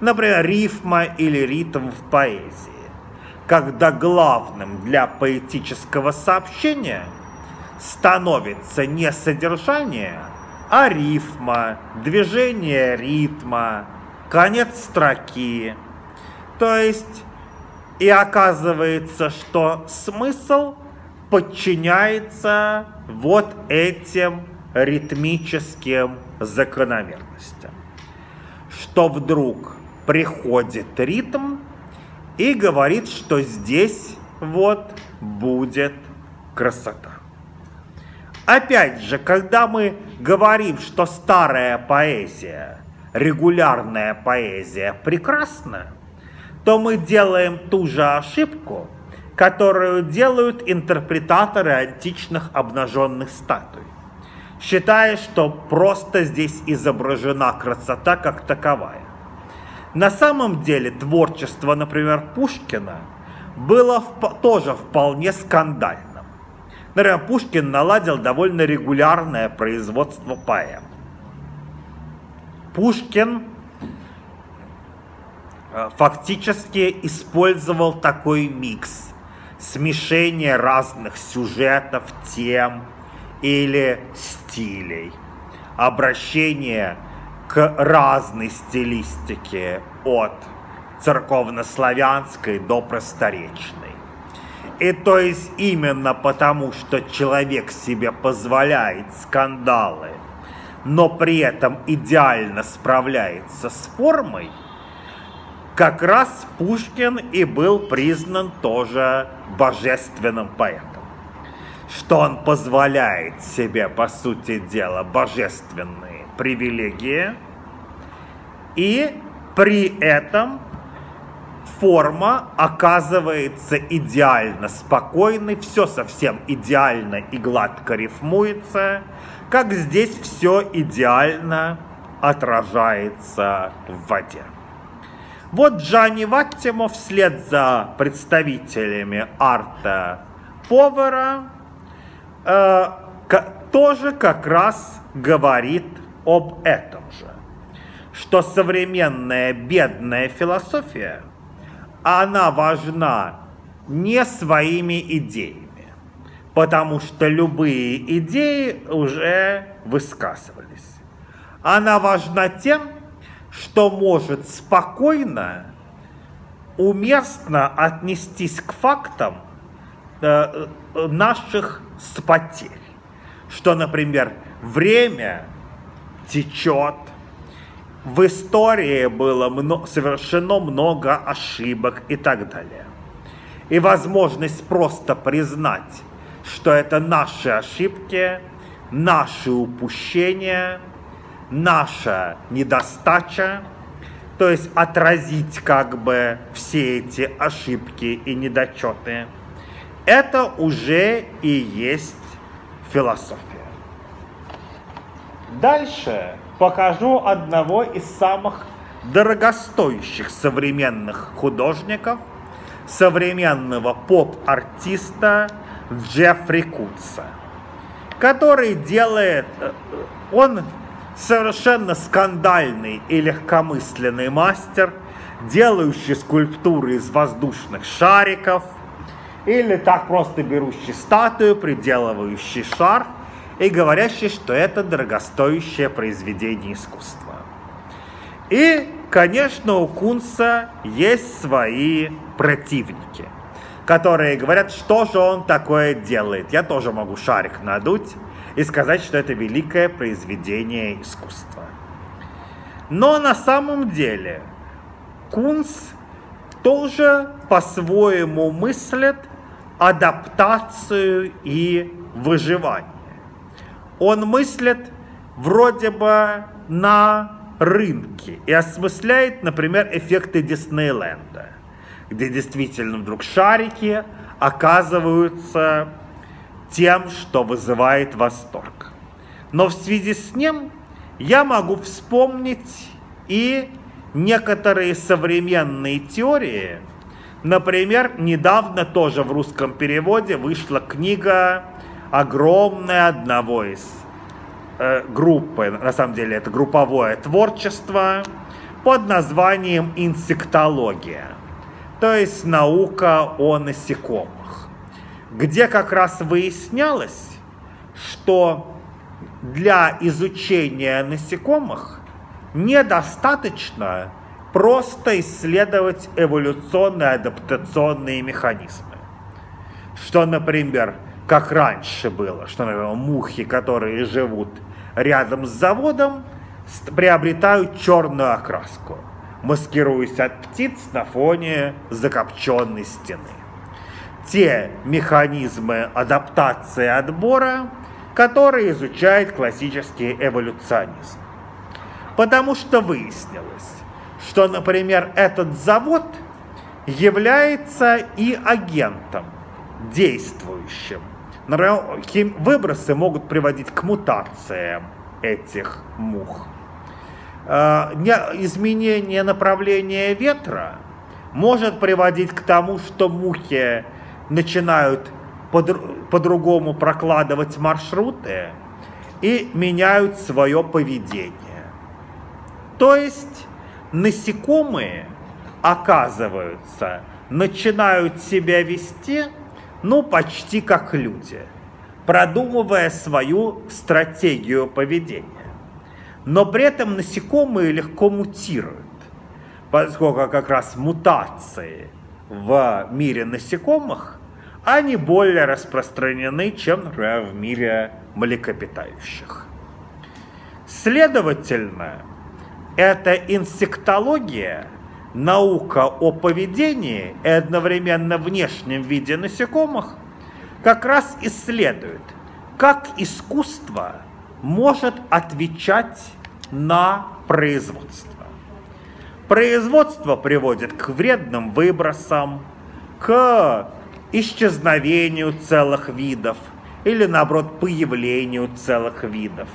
Например, рифма или ритм в поэзии, когда главным для поэтического сообщения становится не содержание, а рифма, движение ритма, конец строки. То есть и оказывается, что смысл подчиняется вот этим ритмическим закономерностям. Что вдруг приходит ритм и говорит, что здесь вот будет красота. Опять же, когда мы говорим, что старая поэзия, регулярная поэзия прекрасна, то мы делаем ту же ошибку, которую делают интерпретаторы античных обнаженных статуй, считая, что просто здесь изображена красота как таковая. На самом деле творчество, например, Пушкина было тоже вполне скандальным. Например, Пушкин наладил довольно регулярное производство поэм. Пушкин Э, фактически использовал такой микс, смешение разных сюжетов, тем или стилей, обращение разной стилистике от церковнославянской до просторечной. И то есть именно потому, что человек себе позволяет скандалы, но при этом идеально справляется с формой – как раз Пушкин и был признан тоже божественным поэтом. Что он позволяет себе, по сути дела, божественные привилегии, и при этом форма оказывается идеально спокойной, все совсем идеально и гладко рифмуется, как здесь все идеально отражается в воде. Вот Джанни Ваттимо вслед за представителями арта повара э, тоже как раз говорит об этом что современная бедная философия, она важна не своими идеями, потому что любые идеи уже высказывались. Она важна тем, что может спокойно, уместно отнестись к фактам э, э наших потерь. Что, например, время течет, в истории было много, совершено много ошибок и так далее. И возможность просто признать, что это наши ошибки, наши упущения, наша недостача, то есть отразить как бы все эти ошибки и недочеты, это уже и есть философия. Дальше покажу одного из самых дорогостоящих современных художников, современного поп-артиста Джеффри Кутса, который делает, э, он совершенно скандальный и легкомысленный мастер, делающий скульптуры из воздушных шариков, или так просто берущий статую, приделывающий шар и говорящий, что это дорогостоящее произведение искусства. И, конечно, у Кунса есть свои противники, которые говорят, что же он такое делает. Я тоже могу шарик надуть и сказать, что это великое произведение искусства. Но на самом деле Кунс тоже по-своему мыслит адаптацию и выживание. Он мыслит вроде бы на рынке и осмысляет, например, эффекты Диснейленда, где действительно вдруг шарики оказываются тем, что вызывает восторг. Но в связи с ним я могу вспомнить и некоторые современные теории. Например, недавно тоже в русском переводе вышла книга огромная одного из э, группы, на самом деле это групповое творчество, под названием инсектология, то есть наука о насекомых. Где как раз выяснялось, что для изучения насекомых недостаточно просто исследовать эволюционные адаптационные механизмы. Что, например, как раньше было, что, например, мухи, которые живут рядом с заводом, приобретают черную окраску, маскируясь от птиц на фоне закопченной стены те механизмы адаптации отбора, которые изучает классический эволюционизм. Потому что выяснилось, что, например, этот завод является и агентом, действующим. Выбросы могут приводить к мутациям этих мух. Э, изменение направления ветра может приводить к тому, что мухи начинают по-другому прокладывать маршруты и меняют свое поведение. То есть насекомые, оказываются, начинают себя вести, ну, почти как люди, продумывая свою стратегию поведения. Но при этом насекомые легко мутируют, поскольку как раз мутации в мире насекомых, они более распространены, чем, например, в мире млекопитающих. Следовательно, эта инсектология, наука о поведении и одновременно внешнем виде насекомых, как раз исследует, как искусство может отвечать на производство. Производство приводит к вредным выбросам, к исчезновению целых видов или, наоборот, появлению целых видов.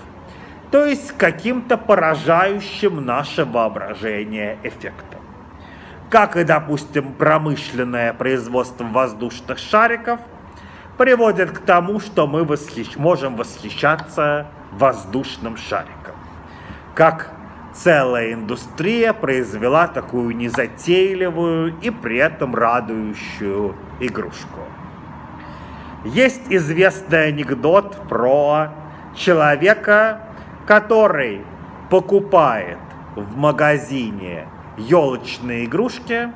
То есть каким-то поражающим наше воображение эффектом. Как и, допустим, промышленное производство воздушных шариков приводит к тому, что мы восхищ... можем восхищаться воздушным шариком. Как целая индустрия произвела такую незатейливую и при этом радующую игрушку. Есть известный анекдот про человека, который покупает в магазине елочные игрушки,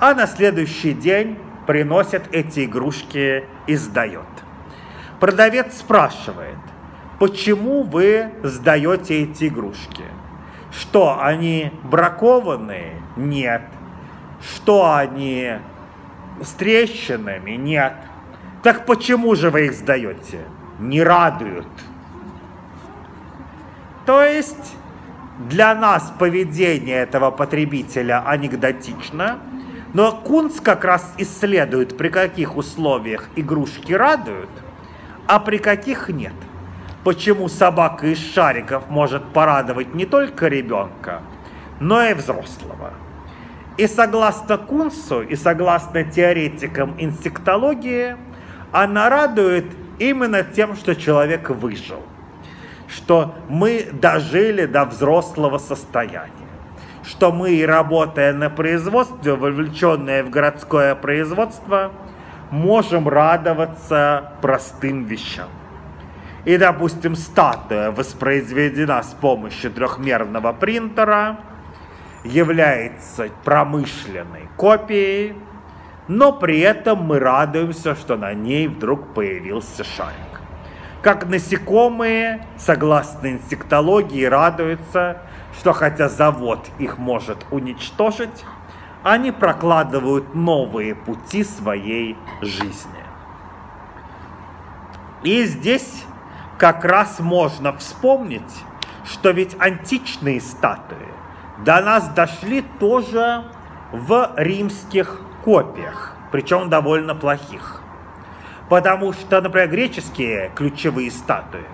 а на следующий день приносит эти игрушки и сдает. Продавец спрашивает, почему вы сдаете эти игрушки? Что, они бракованные? Нет. Что, они с трещинами? Нет. Так почему же вы их сдаете? Не радуют. То есть для нас поведение этого потребителя анекдотично, но Кунц как раз исследует, при каких условиях игрушки радуют, а при каких нет – почему собака из шариков может порадовать не только ребенка, но и взрослого. И согласно Кунсу, и согласно теоретикам инсектологии, она радует именно тем, что человек выжил, что мы дожили до взрослого состояния, что мы, работая на производстве, вовлеченные в городское производство, можем радоваться простым вещам и, допустим, статуя воспроизведена с помощью трехмерного принтера, является промышленной копией, но при этом мы радуемся, что на ней вдруг появился шарик. Как насекомые, согласно инсектологии, радуются, что хотя завод их может уничтожить, они прокладывают новые пути своей жизни. И здесь как раз можно вспомнить, что ведь античные статуи до нас дошли тоже в римских копиях, причем довольно плохих. Потому что, например, греческие ключевые статуи,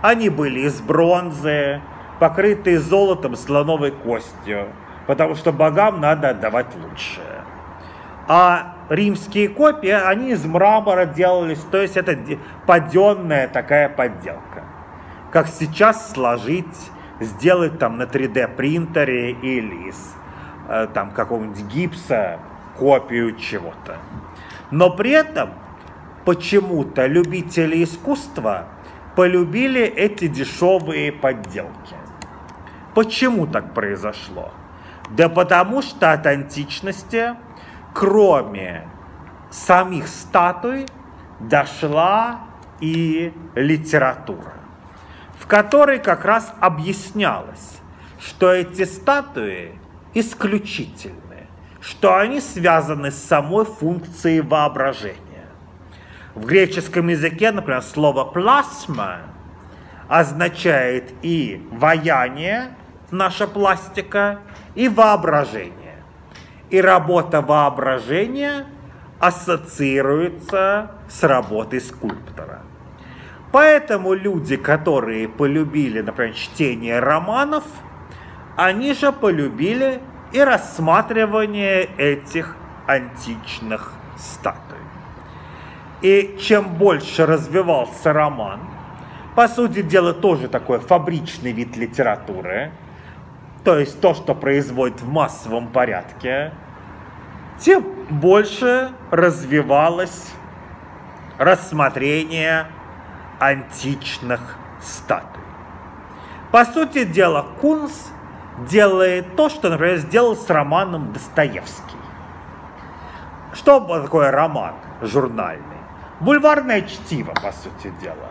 они были из бронзы, покрытые золотом, слоновой костью, потому что богам надо отдавать лучшее. А римские копии, они из мрамора делались, то есть это паденная такая подделка. Как сейчас сложить, сделать там на 3D принтере или из э, там какого-нибудь гипса копию чего-то. Но при этом почему-то любители искусства полюбили эти дешевые подделки. Почему так произошло? Да потому что от античности кроме самих статуй дошла и литература, в которой как раз объяснялось, что эти статуи исключительны, что они связаны с самой функцией воображения. В греческом языке, например, слово «плазма» означает и ваяние, наша пластика, и воображение и работа воображения ассоциируется с работой скульптора. Поэтому люди, которые полюбили, например, чтение романов, они же полюбили и рассматривание этих античных статуй. И чем больше развивался роман, по сути дела тоже такой фабричный вид литературы – то есть то, что производит в массовом порядке, тем больше развивалось рассмотрение античных статуй. По сути дела, Кунс делает то, что, например, сделал с романом Достоевский. Что такое роман журнальный? Бульварное чтиво, по сути дела.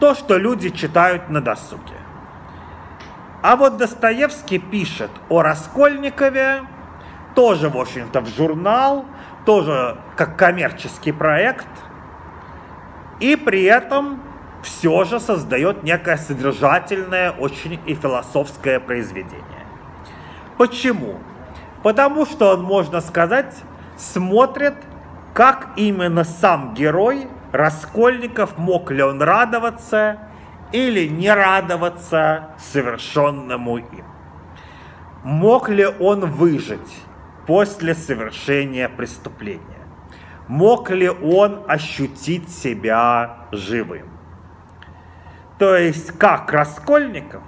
То, что люди читают на досуге. А вот Достоевский пишет о Раскольникове, тоже, в общем-то, в журнал, тоже как коммерческий проект, и при этом все же создает некое содержательное, очень и философское произведение. Почему? Потому что он, можно сказать, смотрит, как именно сам герой Раскольников, мог ли он радоваться или не радоваться совершенному им. Мог ли он выжить после совершения преступления? Мог ли он ощутить себя живым? То есть, как Раскольников,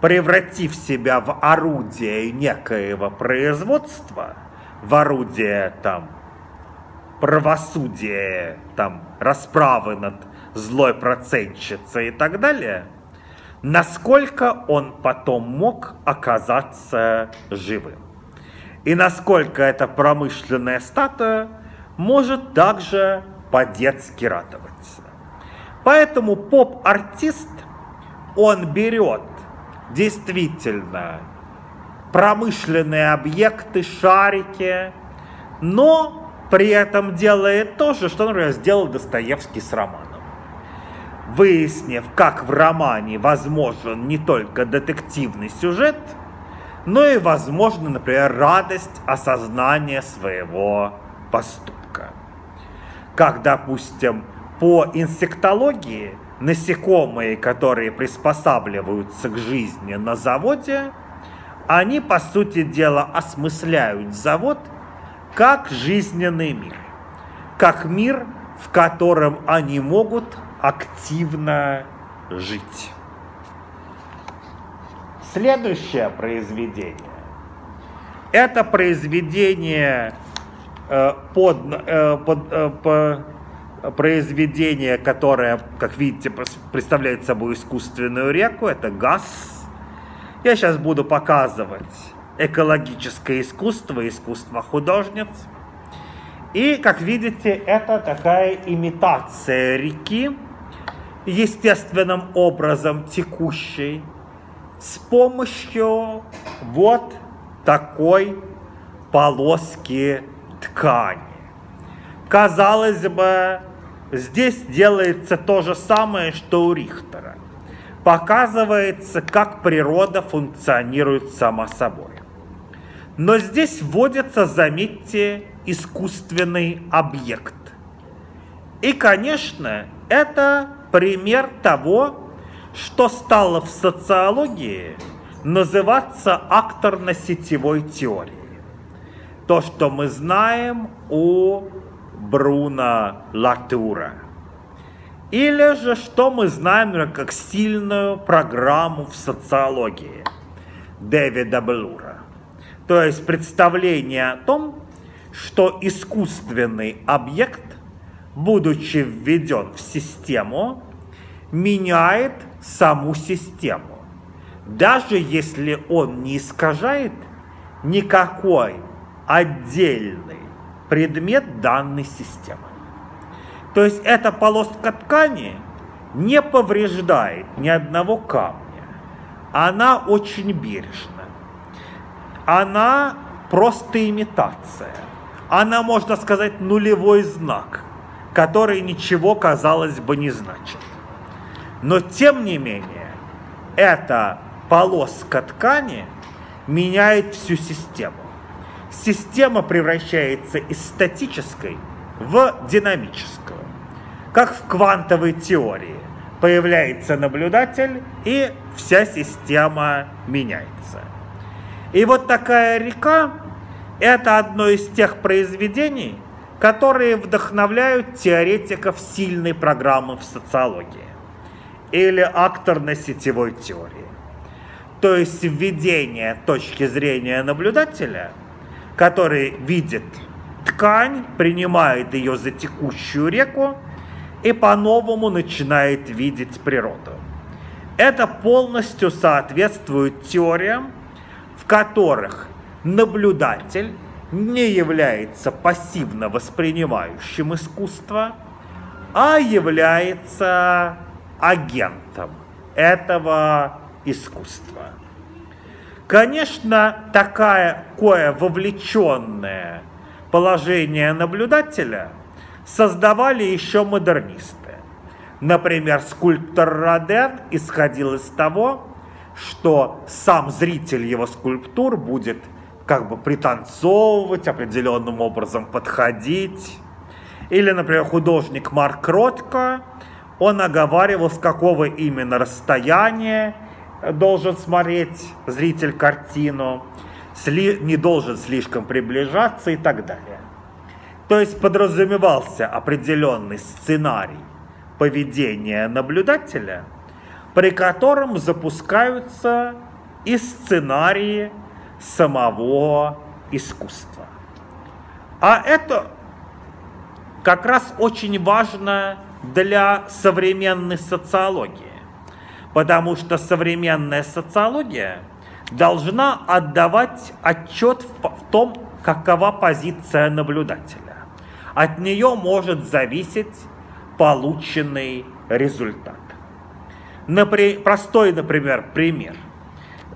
превратив себя в орудие некоего производства, в орудие там правосудия, там расправы над злой процентщицей и так далее, насколько он потом мог оказаться живым. И насколько эта промышленная статуя может также по-детски радоваться. Поэтому поп-артист, он берет действительно промышленные объекты, шарики, но при этом делает то же, что, например, сделал Достоевский с романом. Выяснив, как в романе возможен не только детективный сюжет, но и возможно, например, радость осознания своего поступка. Как, допустим, по инсектологии насекомые, которые приспосабливаются к жизни на заводе, они, по сути дела, осмысляют завод как жизненный мир, как мир, в котором они могут активно жить. Следующее произведение. Это произведение э, под, э, под, э, по, произведение, которое, как видите, представляет собой искусственную реку, это газ. Я сейчас буду показывать экологическое искусство, искусство художниц. И, как видите, это такая имитация реки, естественным образом текущей, с помощью вот такой полоски ткани. Казалось бы, Здесь делается то же самое, что у Рихтера. Показывается, как природа функционирует сама собой. Но здесь вводится, заметьте, искусственный объект. И, конечно, это пример того, что стало в социологии называться акторно-сетевой теорией. То, что мы знаем о Бруно Латура. Или же, что мы знаем как сильную программу в социологии Дэвида Блура. То есть представление о том, что искусственный объект, будучи введен в систему, меняет саму систему. Даже если он не искажает никакой отдельный предмет данной системы. То есть эта полоска ткани не повреждает ни одного камня. Она очень бережна. Она просто имитация. Она, можно сказать, нулевой знак, который ничего, казалось бы, не значит. Но, тем не менее, эта полоска ткани меняет всю систему система превращается из статической в динамическую. Как в квантовой теории. Появляется наблюдатель, и вся система меняется. И вот такая река – это одно из тех произведений, которые вдохновляют теоретиков сильной программы в социологии или акторно-сетевой теории. То есть введение точки зрения наблюдателя – который видит ткань, принимает ее за текущую реку и по-новому начинает видеть природу. Это полностью соответствует теориям, в которых наблюдатель не является пассивно воспринимающим искусство, а является агентом этого искусства. Конечно, такая кое вовлеченное положение наблюдателя создавали еще модернисты. Например, скульптор Роден исходил из того, что сам зритель его скульптур будет как бы пританцовывать, определенным образом подходить. Или, например, художник Марк Ротко, он оговаривал, с какого именно расстояния должен смотреть зритель картину, не должен слишком приближаться и так далее. То есть подразумевался определенный сценарий поведения наблюдателя, при котором запускаются и сценарии самого искусства. А это как раз очень важно для современной социологии, потому что современная социология должна отдавать отчет в том, какова позиция наблюдателя. От нее может зависеть полученный результат. Напри... Простой, например, пример.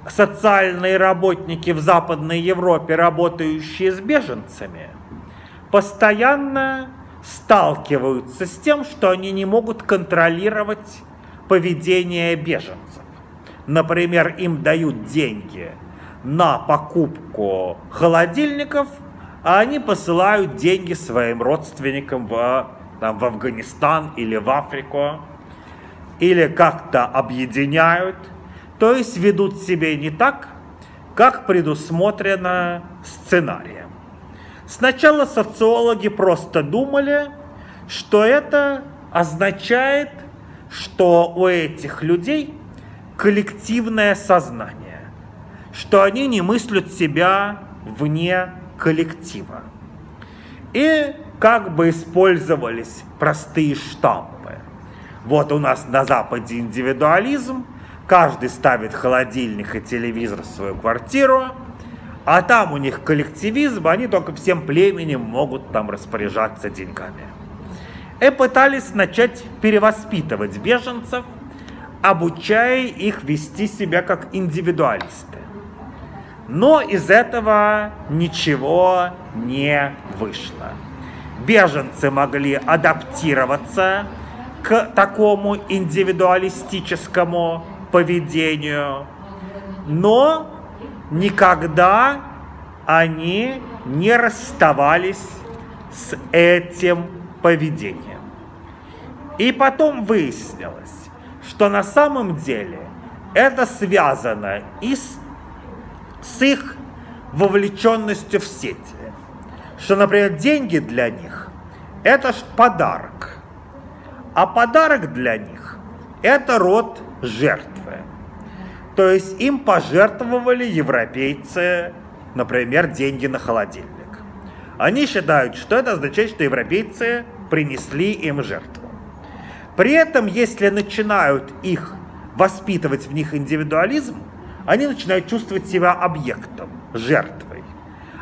Социальные работники в Западной Европе, работающие с беженцами, постоянно сталкиваются с тем, что они не могут контролировать поведение беженцев. Например, им дают деньги на покупку холодильников, а они посылают деньги своим родственникам в, там, в Афганистан или в Африку, или как-то объединяют, то есть ведут себя не так, как предусмотрено сценарием. Сначала социологи просто думали, что это означает, что у этих людей коллективное сознание, что они не мыслят себя вне коллектива. И как бы использовались простые штампы. Вот у нас на Западе индивидуализм, каждый ставит холодильник и телевизор в свою квартиру – а там у них коллективизм, они только всем племенем могут там распоряжаться деньгами. И пытались начать перевоспитывать беженцев, обучая их вести себя как индивидуалисты. Но из этого ничего не вышло. Беженцы могли адаптироваться к такому индивидуалистическому поведению, но никогда они не расставались с этим поведением. И потом выяснилось, что на самом деле это связано и с, с их вовлеченностью в сети. Что, например, деньги для них – это подарок. А подарок для них – это род жертвы. То есть им пожертвовали европейцы, например, деньги на холодильник. Они считают, что это означает, что европейцы принесли им жертву. При этом, если начинают их воспитывать в них индивидуализм, они начинают чувствовать себя объектом, жертвой.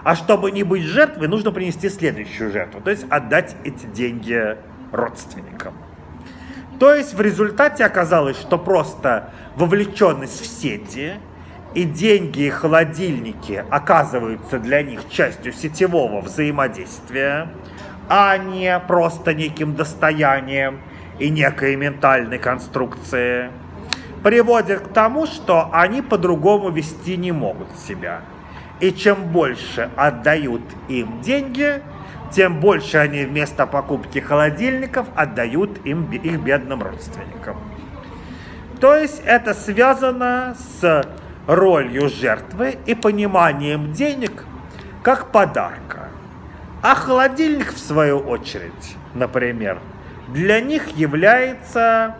А чтобы не быть жертвой, нужно принести следующую жертву, то есть отдать эти деньги родственникам. То есть в результате оказалось, что просто вовлеченность в сети и деньги и холодильники оказываются для них частью сетевого взаимодействия, а не просто неким достоянием и некой ментальной конструкции, приводит к тому, что они по-другому вести не могут себя. И чем больше отдают им деньги, тем больше они вместо покупки холодильников отдают им их бедным родственникам. То есть это связано с ролью жертвы и пониманием денег как подарка. А холодильник, в свою очередь, например, для них является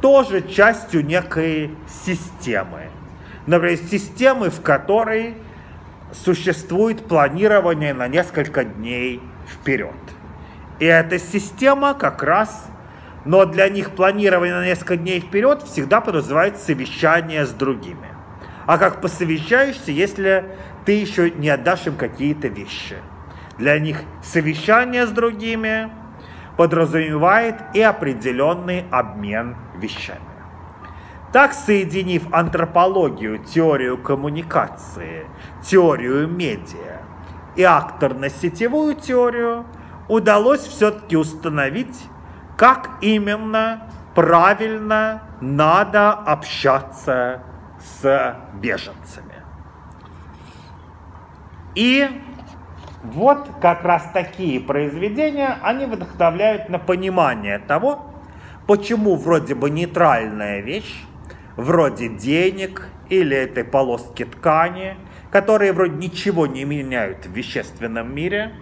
тоже частью некой системы. Например, системы, в которой существует планирование на несколько дней вперед. И эта система как раз, но для них планирование на несколько дней вперед всегда подразумевает совещание с другими. А как посовещаешься, если ты еще не отдашь им какие-то вещи? Для них совещание с другими подразумевает и определенный обмен вещами. Так, соединив антропологию, теорию коммуникации, теорию медиа и акторно-сетевую теорию, удалось все-таки установить, как именно правильно надо общаться с беженцами. И вот как раз такие произведения, они вдохновляют на понимание того, почему вроде бы нейтральная вещь, вроде денег или этой полоски ткани, которые вроде ничего не меняют в вещественном мире,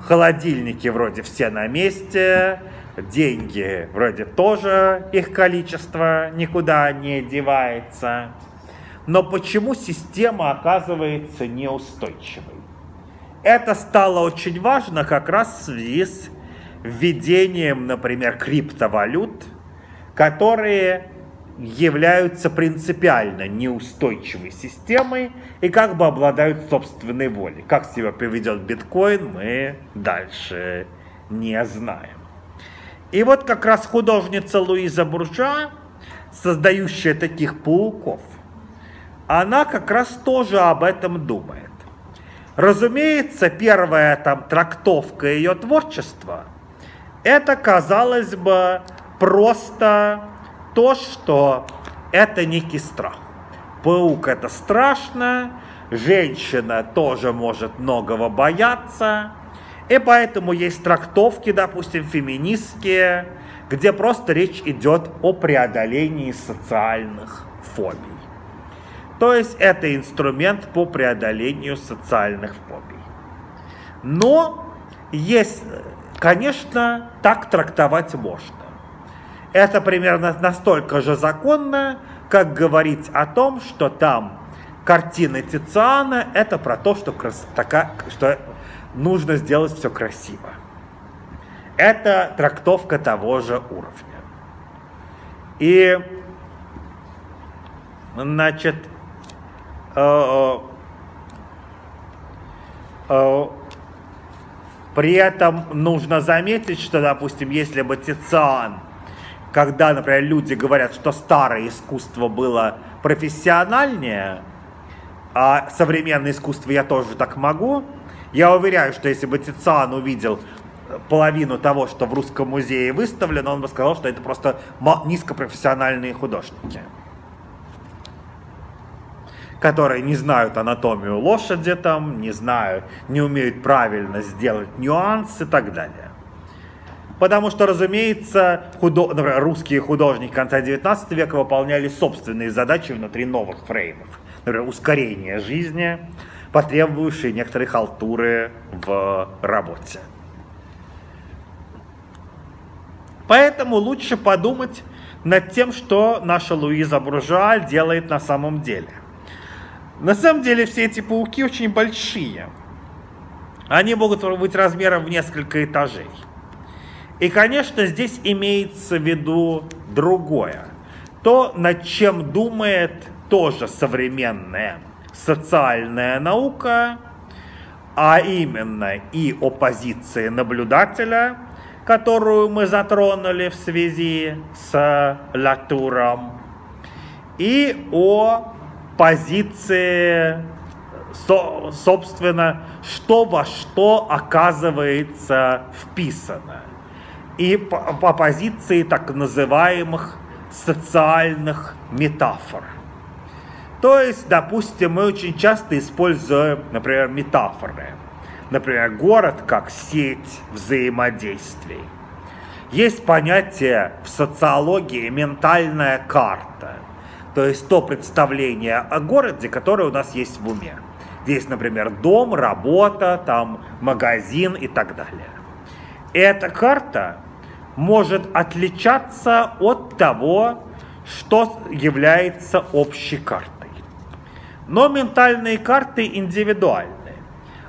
холодильники вроде все на месте, деньги вроде тоже их количество никуда не девается. Но почему система оказывается неустойчивой? Это стало очень важно как раз в связи с введением, например, криптовалют, которые являются принципиально неустойчивой системой и как бы обладают собственной волей. Как себя поведет биткоин, мы дальше не знаем. И вот как раз художница Луиза Буржа, создающая таких пауков, она как раз тоже об этом думает. Разумеется, первая там трактовка ее творчества, это, казалось бы, просто то, что это некий страх. Паук это страшно, женщина тоже может многого бояться, и поэтому есть трактовки, допустим, феминистские, где просто речь идет о преодолении социальных фобий. То есть это инструмент по преодолению социальных фобий. Но есть, конечно, так трактовать можно. Это примерно настолько же законно, как говорить о том, что там картины Тициана – это про то, что, крас... така... что нужно сделать все красиво. Это трактовка того же уровня. И, значит, э, э, при этом нужно заметить, что, допустим, если бы Тициан, когда, например, люди говорят, что старое искусство было профессиональнее, а современное искусство я тоже так могу, я уверяю, что если бы Тициан увидел половину того, что в Русском музее выставлено, он бы сказал, что это просто низкопрофессиональные художники, которые не знают анатомию лошади, там, не знают, не умеют правильно сделать нюансы и так далее. Потому что, разумеется, худо... русские художники конца 19 века выполняли собственные задачи внутри новых фреймов. Например, ускорение жизни, потребующие некоторой халтуры в работе. Поэтому лучше подумать над тем, что наша Луиза Буржуа делает на самом деле. На самом деле все эти пауки очень большие. Они могут быть размером в несколько этажей. И, конечно, здесь имеется в виду другое. То, над чем думает тоже современная социальная наука, а именно и о позиции наблюдателя, которую мы затронули в связи с Латуром, и о позиции, собственно, что во что оказывается вписано. И по, по позиции так называемых социальных метафор. То есть, допустим, мы очень часто используем, например, метафоры. Например, город как сеть взаимодействий. Есть понятие в социологии ментальная карта. То есть то представление о городе, которое у нас есть в уме. Здесь, например, дом, работа, там магазин и так далее. Эта карта может отличаться от того, что является общей картой. Но ментальные карты индивидуальные.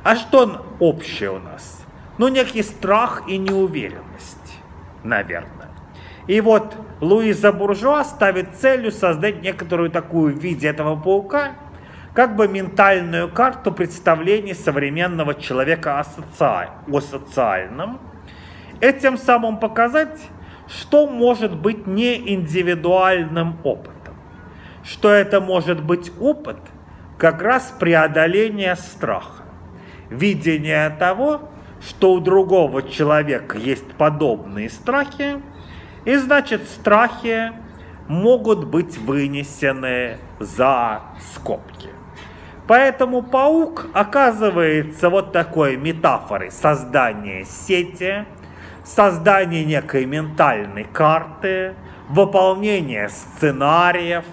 А что общее у нас? Ну, некий страх и неуверенность, наверное. И вот Луиза Буржуа ставит целью создать некоторую такую в виде этого паука, как бы ментальную карту представлений современного человека о, соци... о социальном, этим самым показать, что может быть не индивидуальным опытом, что это может быть опыт – как раз преодоление страха. Видение того, что у другого человека есть подобные страхи, и значит страхи могут быть вынесены за скобки. Поэтому паук оказывается вот такой метафорой создания сети, создания некой ментальной карты, выполнения сценариев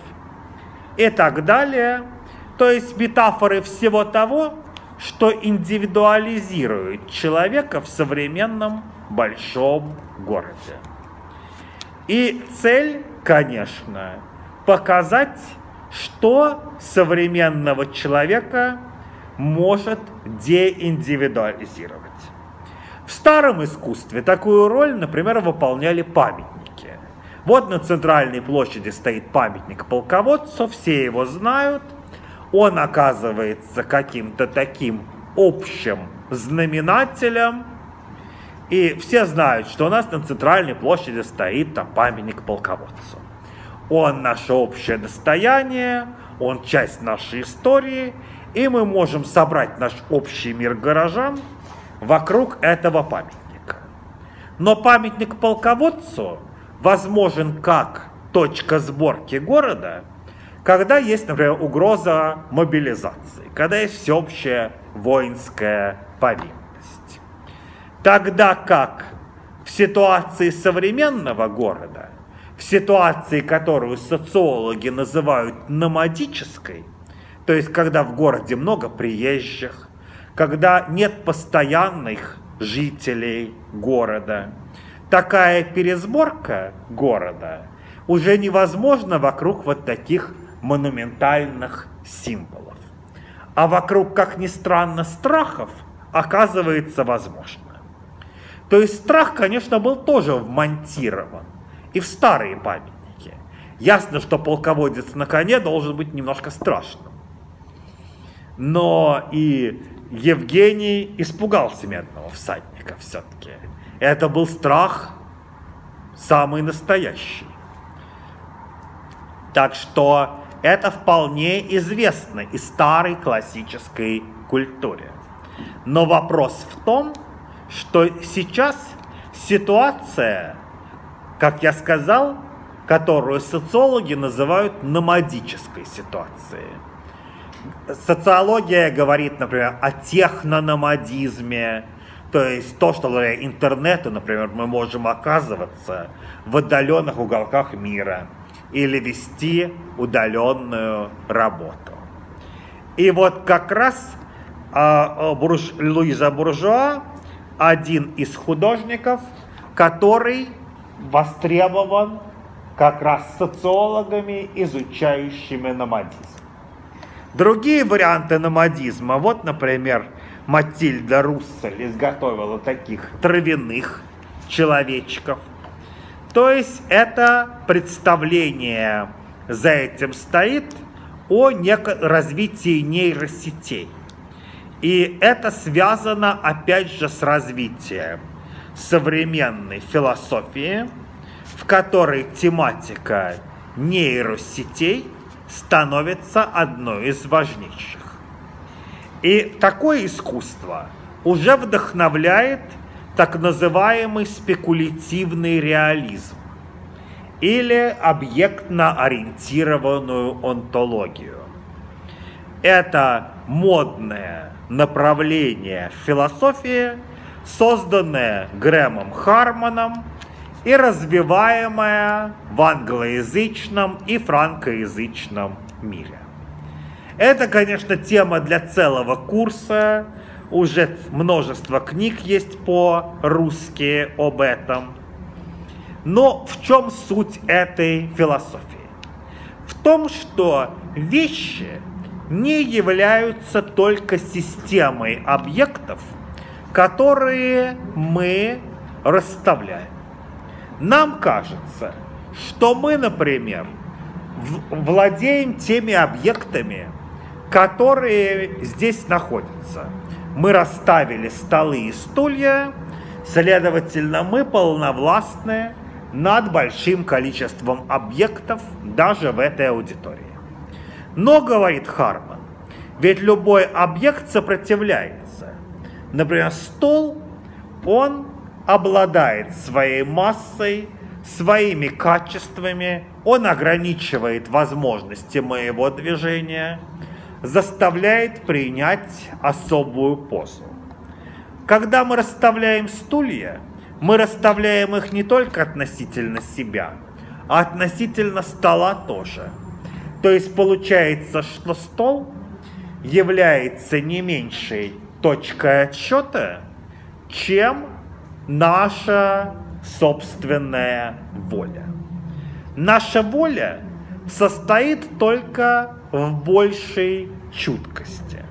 и так далее. То есть метафоры всего того, что индивидуализирует человека в современном большом городе. И цель, конечно, показать, что современного человека может деиндивидуализировать. В старом искусстве такую роль, например, выполняли памятники. Вот на центральной площади стоит памятник полководцу, все его знают – он оказывается каким-то таким общим знаменателем, и все знают, что у нас на центральной площади стоит там памятник полководцу. Он наше общее достояние, он часть нашей истории, и мы можем собрать наш общий мир горожан вокруг этого памятника. Но памятник полководцу возможен как точка сборки города – когда есть, например, угроза мобилизации, когда есть всеобщая воинская повинность. Тогда как в ситуации современного города, в ситуации, которую социологи называют номадической, то есть когда в городе много приезжих, когда нет постоянных жителей города, такая пересборка города уже невозможна вокруг вот таких монументальных символов. А вокруг, как ни странно, страхов оказывается возможно. То есть страх, конечно, был тоже вмонтирован и в старые памятники. Ясно, что полководец на коне должен быть немножко страшным. Но и Евгений испугался медного всадника все-таки. Это был страх самый настоящий. Так что это вполне известно из старой классической культуре. Но вопрос в том, что сейчас ситуация, как я сказал, которую социологи называют номадической ситуацией. Социология говорит, например, о технономадизме, то есть то, что благодаря интернету, например, мы можем оказываться в отдаленных уголках мира – или вести удаленную работу. И вот как раз э, Бурж, Луиза Буржуа один из художников, который востребован как раз социологами, изучающими номадизм. Другие варианты номадизма, вот, например, Матильда Руссель изготовила таких травяных человечков, то есть это представление за этим стоит о развитии нейросетей. И это связано опять же с развитием современной философии, в которой тематика нейросетей становится одной из важнейших. И такое искусство уже вдохновляет так называемый спекулятивный реализм или объектно-ориентированную онтологию. Это модное направление философии, созданное Грэмом Хармоном и развиваемое в англоязычном и франкоязычном мире. Это, конечно, тема для целого курса, уже множество книг есть по-русски об этом. Но в чем суть этой философии? В том, что вещи не являются только системой объектов, которые мы расставляем. Нам кажется, что мы, например, владеем теми объектами, которые здесь находятся – мы расставили столы и стулья, следовательно, мы полновластны над большим количеством объектов даже в этой аудитории. Но, говорит Харман, ведь любой объект сопротивляется. Например, стол, он обладает своей массой, своими качествами он ограничивает возможности моего движения, заставляет принять особую позу. Когда мы расставляем стулья, мы расставляем их не только относительно себя, а относительно стола тоже. То есть получается, что стол является не меньшей точкой отсчета, чем наша собственная воля. Наша воля состоит только в большей чуткости.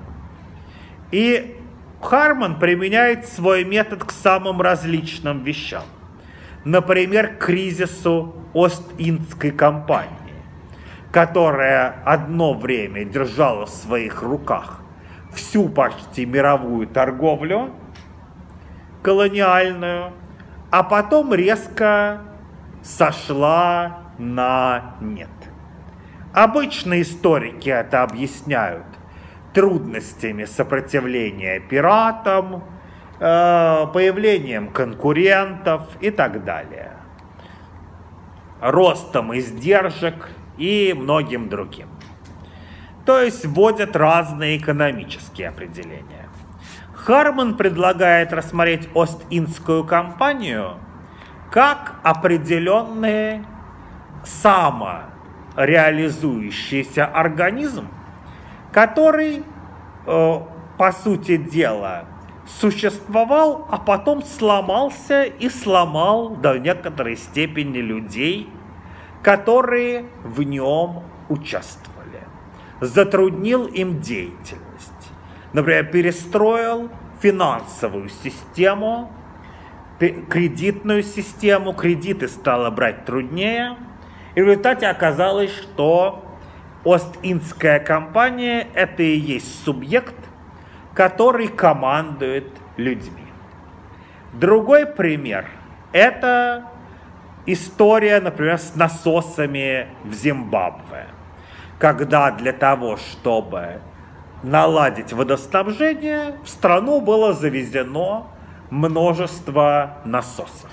И Харман применяет свой метод к самым различным вещам. Например, к кризису Ост-Индской компании, которая одно время держала в своих руках всю почти мировую торговлю колониальную, а потом резко сошла на нет. Обычно историки это объясняют трудностями сопротивления пиратам, э, появлением конкурентов и так далее, ростом издержек и многим другим. То есть вводят разные экономические определения. Харман предлагает рассмотреть Ост-Индскую компанию как определенный самореализующийся организм, который, э, по сути дела, существовал, а потом сломался и сломал до некоторой степени людей, которые в нем участвовали, затруднил им деятельность например, перестроил финансовую систему, кредитную систему, кредиты стало брать труднее, и в результате оказалось, что Ост-Индская компания – это и есть субъект, который командует людьми. Другой пример – это история, например, с насосами в Зимбабве, когда для того, чтобы наладить водоснабжение, в страну было завезено множество насосов.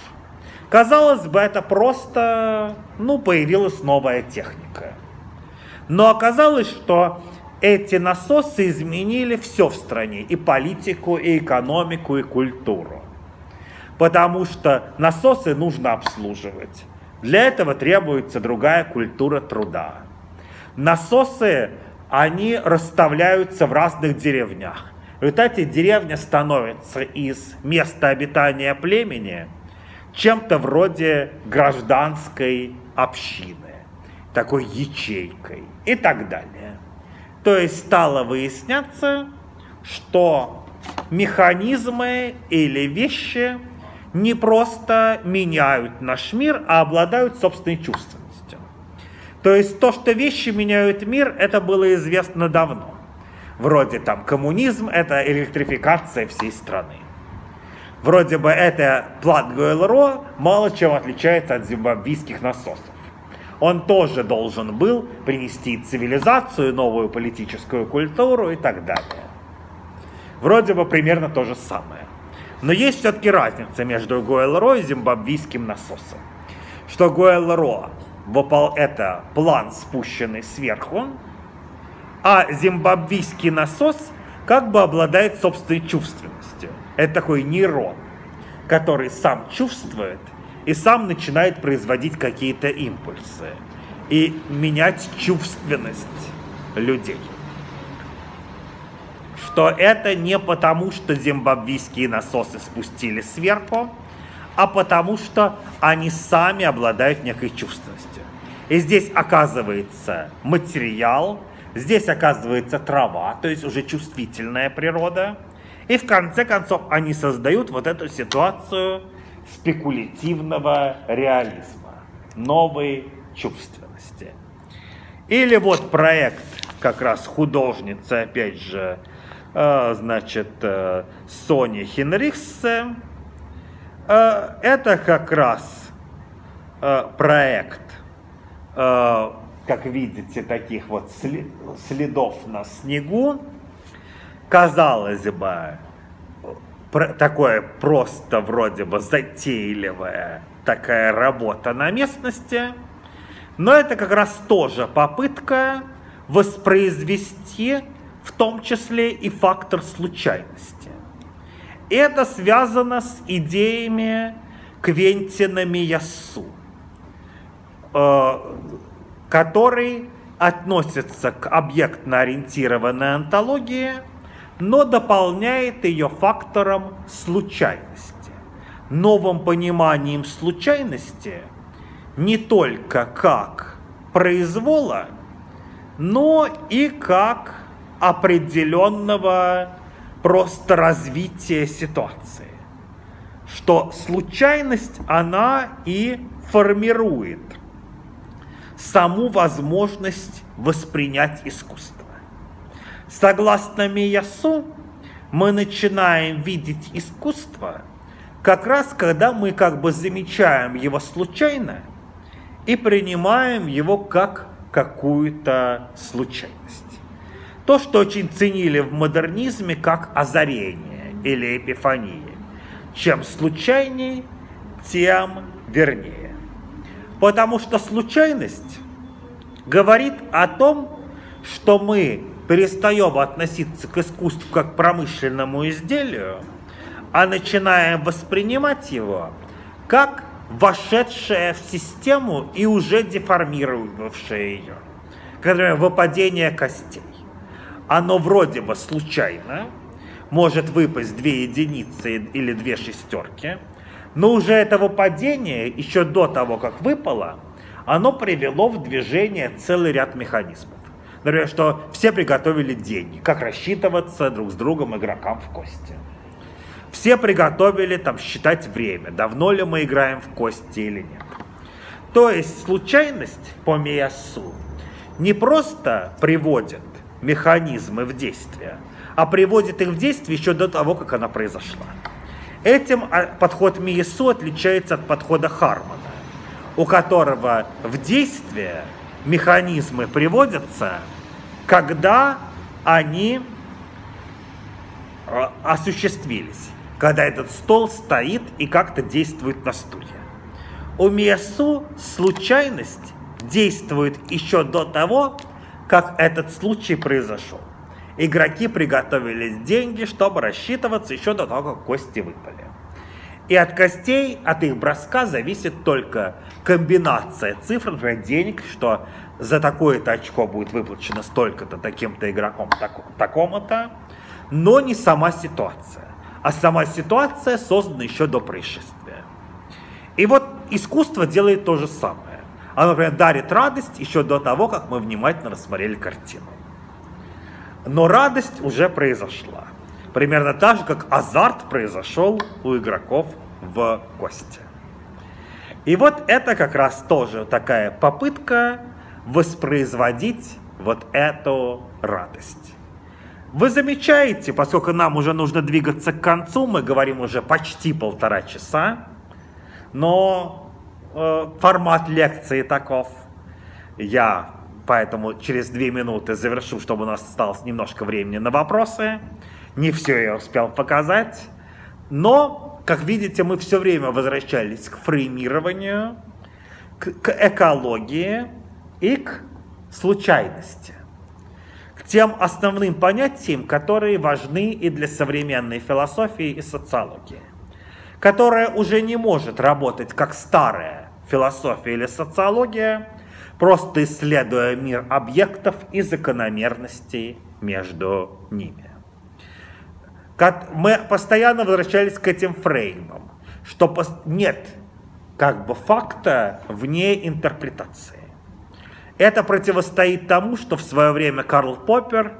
Казалось бы, это просто, ну, появилась новая техника. Но оказалось, что эти насосы изменили все в стране, и политику, и экономику, и культуру. Потому что насосы нужно обслуживать. Для этого требуется другая культура труда. Насосы они расставляются в разных деревнях. В результате деревня становится из места обитания племени чем-то вроде гражданской общины, такой ячейкой и так далее. То есть стало выясняться, что механизмы или вещи не просто меняют наш мир, а обладают собственной чувством. То есть то, что вещи меняют мир, это было известно давно. Вроде там коммунизм – это электрификация всей страны. Вроде бы это план ГЛРО мало чем отличается от зимбабвийских насосов. Он тоже должен был принести цивилизацию, новую политическую культуру и так далее. Вроде бы примерно то же самое. Но есть все-таки разница между ГЛРО и зимбабвийским насосом. Что ГЛРО выпал это план, спущенный сверху, а зимбабвийский насос как бы обладает собственной чувственностью. Это такой нейрон, который сам чувствует и сам начинает производить какие-то импульсы и менять чувственность людей. Что это не потому, что зимбабвийские насосы спустили сверху, а потому что они сами обладают некой чувственностью. И здесь оказывается материал, здесь оказывается трава, то есть уже чувствительная природа. И в конце концов они создают вот эту ситуацию спекулятивного реализма, новой чувственности. Или вот проект как раз художницы, опять же, э, значит, э, Сони Хенрихсе. Э, это как раз проект как видите, таких вот следов на снегу. Казалось бы, такое просто вроде бы затейливое такая работа на местности, но это как раз тоже попытка воспроизвести в том числе и фактор случайности. Это связано с идеями Квентина Мияссу, э, который относится к объектно-ориентированной антологии, но дополняет ее фактором случайности, новым пониманием случайности не только как произвола, но и как определенного просто развития ситуации. Что случайность, она и формирует саму возможность воспринять искусство. Согласно Миясу, мы начинаем видеть искусство как раз когда мы как бы замечаем его случайно и принимаем его как какую-то случайность. То, что очень ценили в модернизме как озарение или эпифания. Чем случайней, тем вернее. Потому что случайность говорит о том, что мы перестаем относиться к искусству как к промышленному изделию, а начинаем воспринимать его как вошедшее в систему и уже деформировавшее ее. Например, выпадение костей. Оно вроде бы случайно, может выпасть две единицы или две шестерки, но уже это выпадение, еще до того, как выпало, оно привело в движение целый ряд механизмов. Например, что все приготовили деньги, как рассчитываться друг с другом игрокам в кости. Все приготовили там считать время, давно ли мы играем в кости или нет. То есть случайность по Миясу не просто приводит механизмы в действие, а приводит их в действие еще до того, как она произошла. Этим а, подход Миясу отличается от подхода Хармана, у которого в действие механизмы приводятся, когда они а, осуществились, когда этот стол стоит и как-то действует на стуле. У Миясу случайность действует еще до того, как этот случай произошел. Игроки приготовили деньги, чтобы рассчитываться еще до того, как кости выпали. И от костей, от их броска зависит только комбинация цифр, например, денег, что за такое-то очко будет выплачено столько-то таким-то игроком, так, такому-то, но не сама ситуация. А сама ситуация создана еще до происшествия. И вот искусство делает то же самое. Оно, например, дарит радость еще до того, как мы внимательно рассмотрели картину. Но радость уже произошла. Примерно так же, как азарт произошел у игроков в кости. И вот это как раз тоже такая попытка воспроизводить вот эту радость. Вы замечаете, поскольку нам уже нужно двигаться к концу, мы говорим уже почти полтора часа, но э, формат лекции таков. Я поэтому через две минуты завершу, чтобы у нас осталось немножко времени на вопросы. Не все я успел показать. Но, как видите, мы все время возвращались к фреймированию, к, к экологии и к случайности. К тем основным понятиям, которые важны и для современной философии и социологии. Которая уже не может работать как старая философия или социология, просто исследуя мир объектов и закономерностей между ними мы постоянно возвращались к этим фреймам, что нет как бы факта вне интерпретации. Это противостоит тому, что в свое время Карл Поппер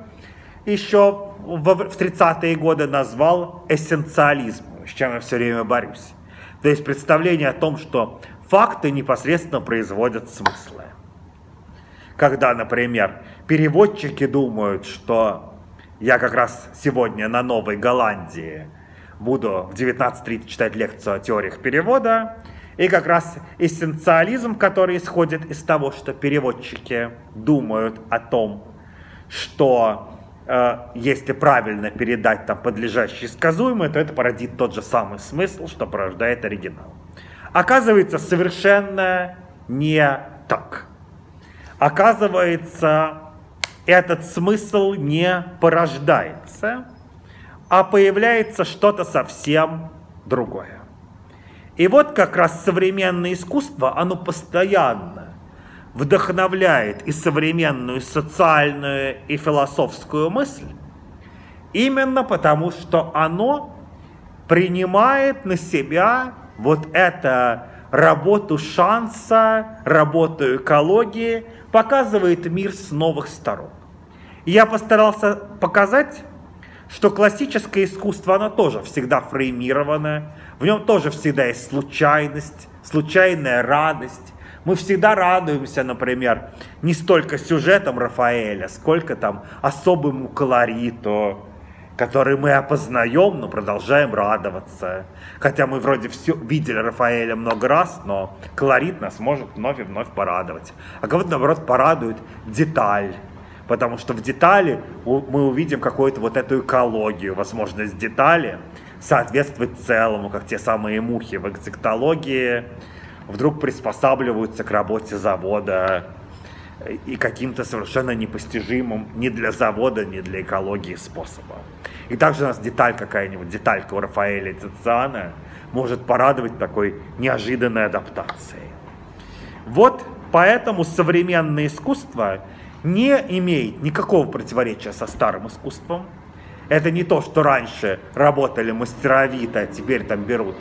еще в 30-е годы назвал эссенциализмом, с чем я все время борюсь. То есть представление о том, что факты непосредственно производят смыслы. Когда, например, переводчики думают, что я как раз сегодня на Новой Голландии буду в 19.30 читать лекцию о теориях перевода. И как раз эссенциализм, который исходит из того, что переводчики думают о том, что э, если правильно передать там подлежащее сказуемое, то это породит тот же самый смысл, что порождает оригинал. Оказывается, совершенно не так. Оказывается, этот смысл не порождается, а появляется что-то совсем другое. И вот как раз современное искусство, оно постоянно вдохновляет и современную социальную и философскую мысль, именно потому что оно принимает на себя вот это работу шанса, работу экологии, показывает мир с новых сторон. я постарался показать, что классическое искусство, оно тоже всегда фреймировано, в нем тоже всегда есть случайность, случайная радость. Мы всегда радуемся, например, не столько сюжетом Рафаэля, сколько там особому колориту, который мы опознаем, но продолжаем радоваться. Хотя мы вроде все видели Рафаэля много раз, но колорит нас может вновь и вновь порадовать. А кого-то, наоборот, порадует деталь. Потому что в детали мы увидим какую-то вот эту экологию, возможность детали соответствовать целому, как те самые мухи в экзектологии вдруг приспосабливаются к работе завода и каким-то совершенно непостижимым ни для завода, ни для экологии способом. И также у нас деталь какая-нибудь, деталька у Рафаэля Тициана может порадовать такой неожиданной адаптацией. Вот поэтому современное искусство не имеет никакого противоречия со старым искусством. Это не то, что раньше работали мастеровито, а теперь там берут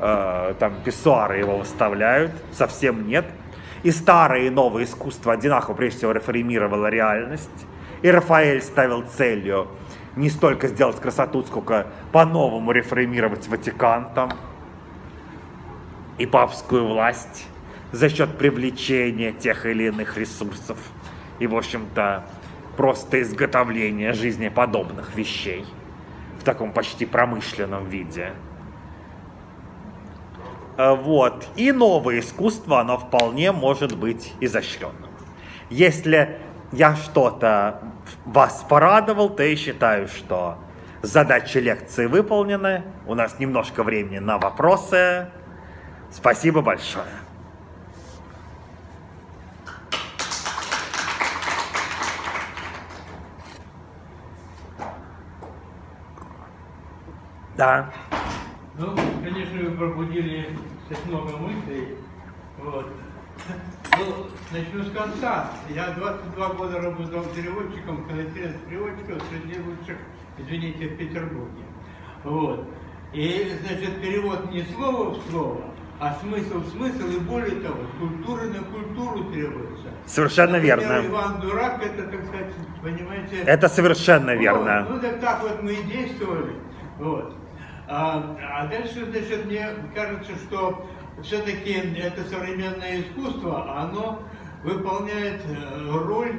э, там писсуары его выставляют. Совсем нет. И старое и новое искусство одинаково, прежде всего, реформировало реальность. И Рафаэль ставил целью не столько сделать красоту, сколько по-новому реформировать Ватикан там и папскую власть за счет привлечения тех или иных ресурсов и, в общем-то, просто изготовления жизнеподобных вещей в таком почти промышленном виде. Э, вот. И новое искусство, оно вполне может быть изощренным. Если я что-то вас порадовал, то я считаю, что задачи лекции выполнены. У нас немножко времени на вопросы. Спасибо большое. Да. Ну, конечно, вы пробудили много мыслей. Вот. Ну, начну с конца. Я 22 года работал переводчиком, коннектирован переводчиком среди лучших, извините, в Петербурге. Вот. И, значит, перевод не слово в слово, а смысл в смысл, и более того, культура на культуру требуется. Совершенно Например, верно. Иван Дурак, это, так сказать, понимаете... Это совершенно верно. Вот, ну, так, так вот мы и действовали. Вот. А, а дальше, значит, мне кажется, что все-таки это современное искусство, оно выполняет э, роль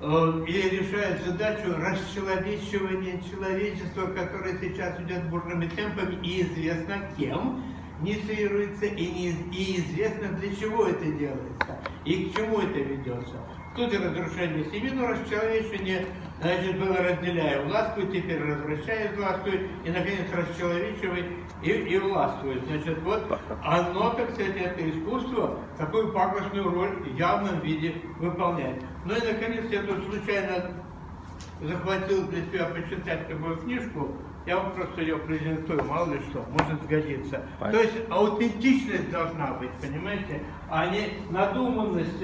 э, и решает задачу расчеловечивания человечества, которое сейчас идет бурными темпами, и известно кем, инициируется, и, не, и известно для чего это делается, и к чему это ведется. Тут и разрушение семьи, но расчеловечивание Значит, было разделяя властвуй, теперь возвращает властвуй, и, наконец, расчеловечивай и, и властвует. Значит, вот оно, так сказать, это искусство такую пагостную роль в явном виде выполняет. Ну и, наконец, я тут случайно захватил для себя почитать такую книжку, я вам просто ее презентую, мало ли что, может сгодиться. Понятно. То есть аутентичность должна быть, понимаете, а не надуманность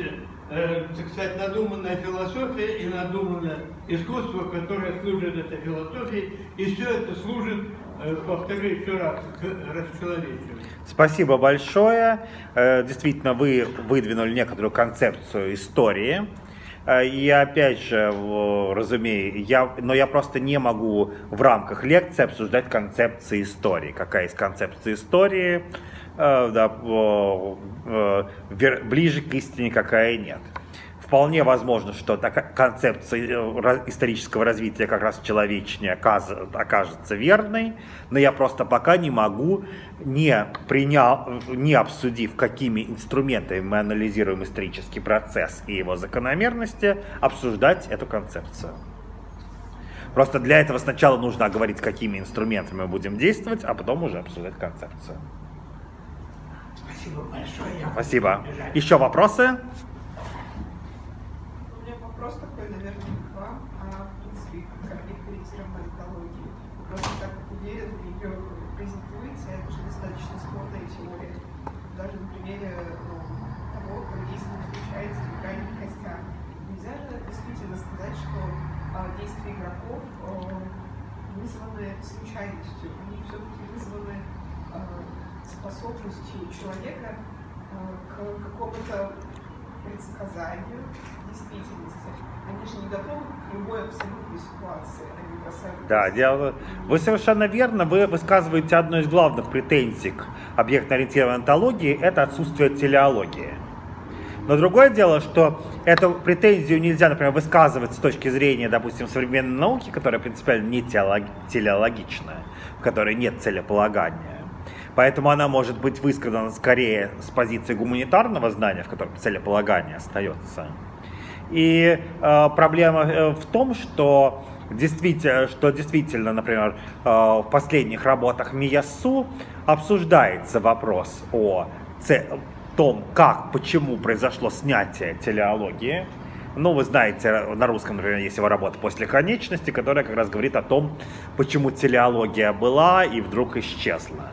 э, так сказать, надуманная философия и надуманное искусство, которое служит этой философии, и все это служит, э, повторю еще раз, к расчеловечиванию. Спасибо большое. Э, действительно, вы выдвинули некоторую концепцию истории. Э, и опять же, разумею, я, но я просто не могу в рамках лекции обсуждать концепции истории. Какая есть концепция истории, Э, да, ближе к истине какая нет. Вполне возможно, что концепция э, исторического развития как раз человечнее окажется верной, но я просто пока не могу, не, приняв, не обсудив, какими инструментами мы анализируем исторический процесс и его закономерности, обсуждать эту концепцию. Просто для этого сначала нужно говорить, какими инструментами мы будем действовать, а потом уже обсуждать концепцию. Спасибо большое. Спасибо. Еще вопросы? У меня вопрос такой, наверное, к вам, а в принципе, как некоторизируем политологии. Просто так уверенно ее презентуете, это же достаточно спорная теория. Примере ну, того, как действие заключается в крайних костях. Нельзя же действительно сказать, что а, действия игроков а, вызваны случайностью. Они все-таки вызваны а, способностью человека к какому-то предсказанию действительности. Они же не готовы к любой абсолютной ситуации. Они бросают... Да, дело... вы совершенно верно. Вы высказываете одну из главных претензий к объектно-ориентированной онтологии – это отсутствие телеологии. Но другое дело, что эту претензию нельзя, например, высказывать с точки зрения, допустим, современной науки, которая принципиально не телеологичная, в которой нет целеполагания. Поэтому она может быть высказана скорее с позиции гуманитарного знания, в котором целеполагание остается. И э, проблема э, в том, что действительно, что действительно, например, э, в последних работах Миясу обсуждается вопрос о том, как, почему произошло снятие телеологии. Ну, вы знаете, на русском, например, есть его работа «После конечности», которая как раз говорит о том, почему телеология была и вдруг исчезла.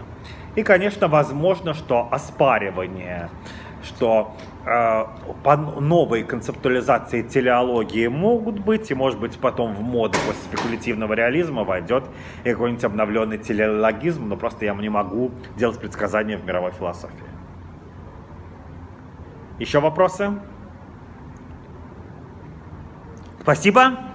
И, конечно, возможно, что оспаривание, что э, по новой концептуализации телеологии могут быть, и, может быть, потом в моду после спекулятивного реализма войдет и какой-нибудь обновленный телеологизм, но просто я не могу делать предсказания в мировой философии. Еще вопросы? Спасибо.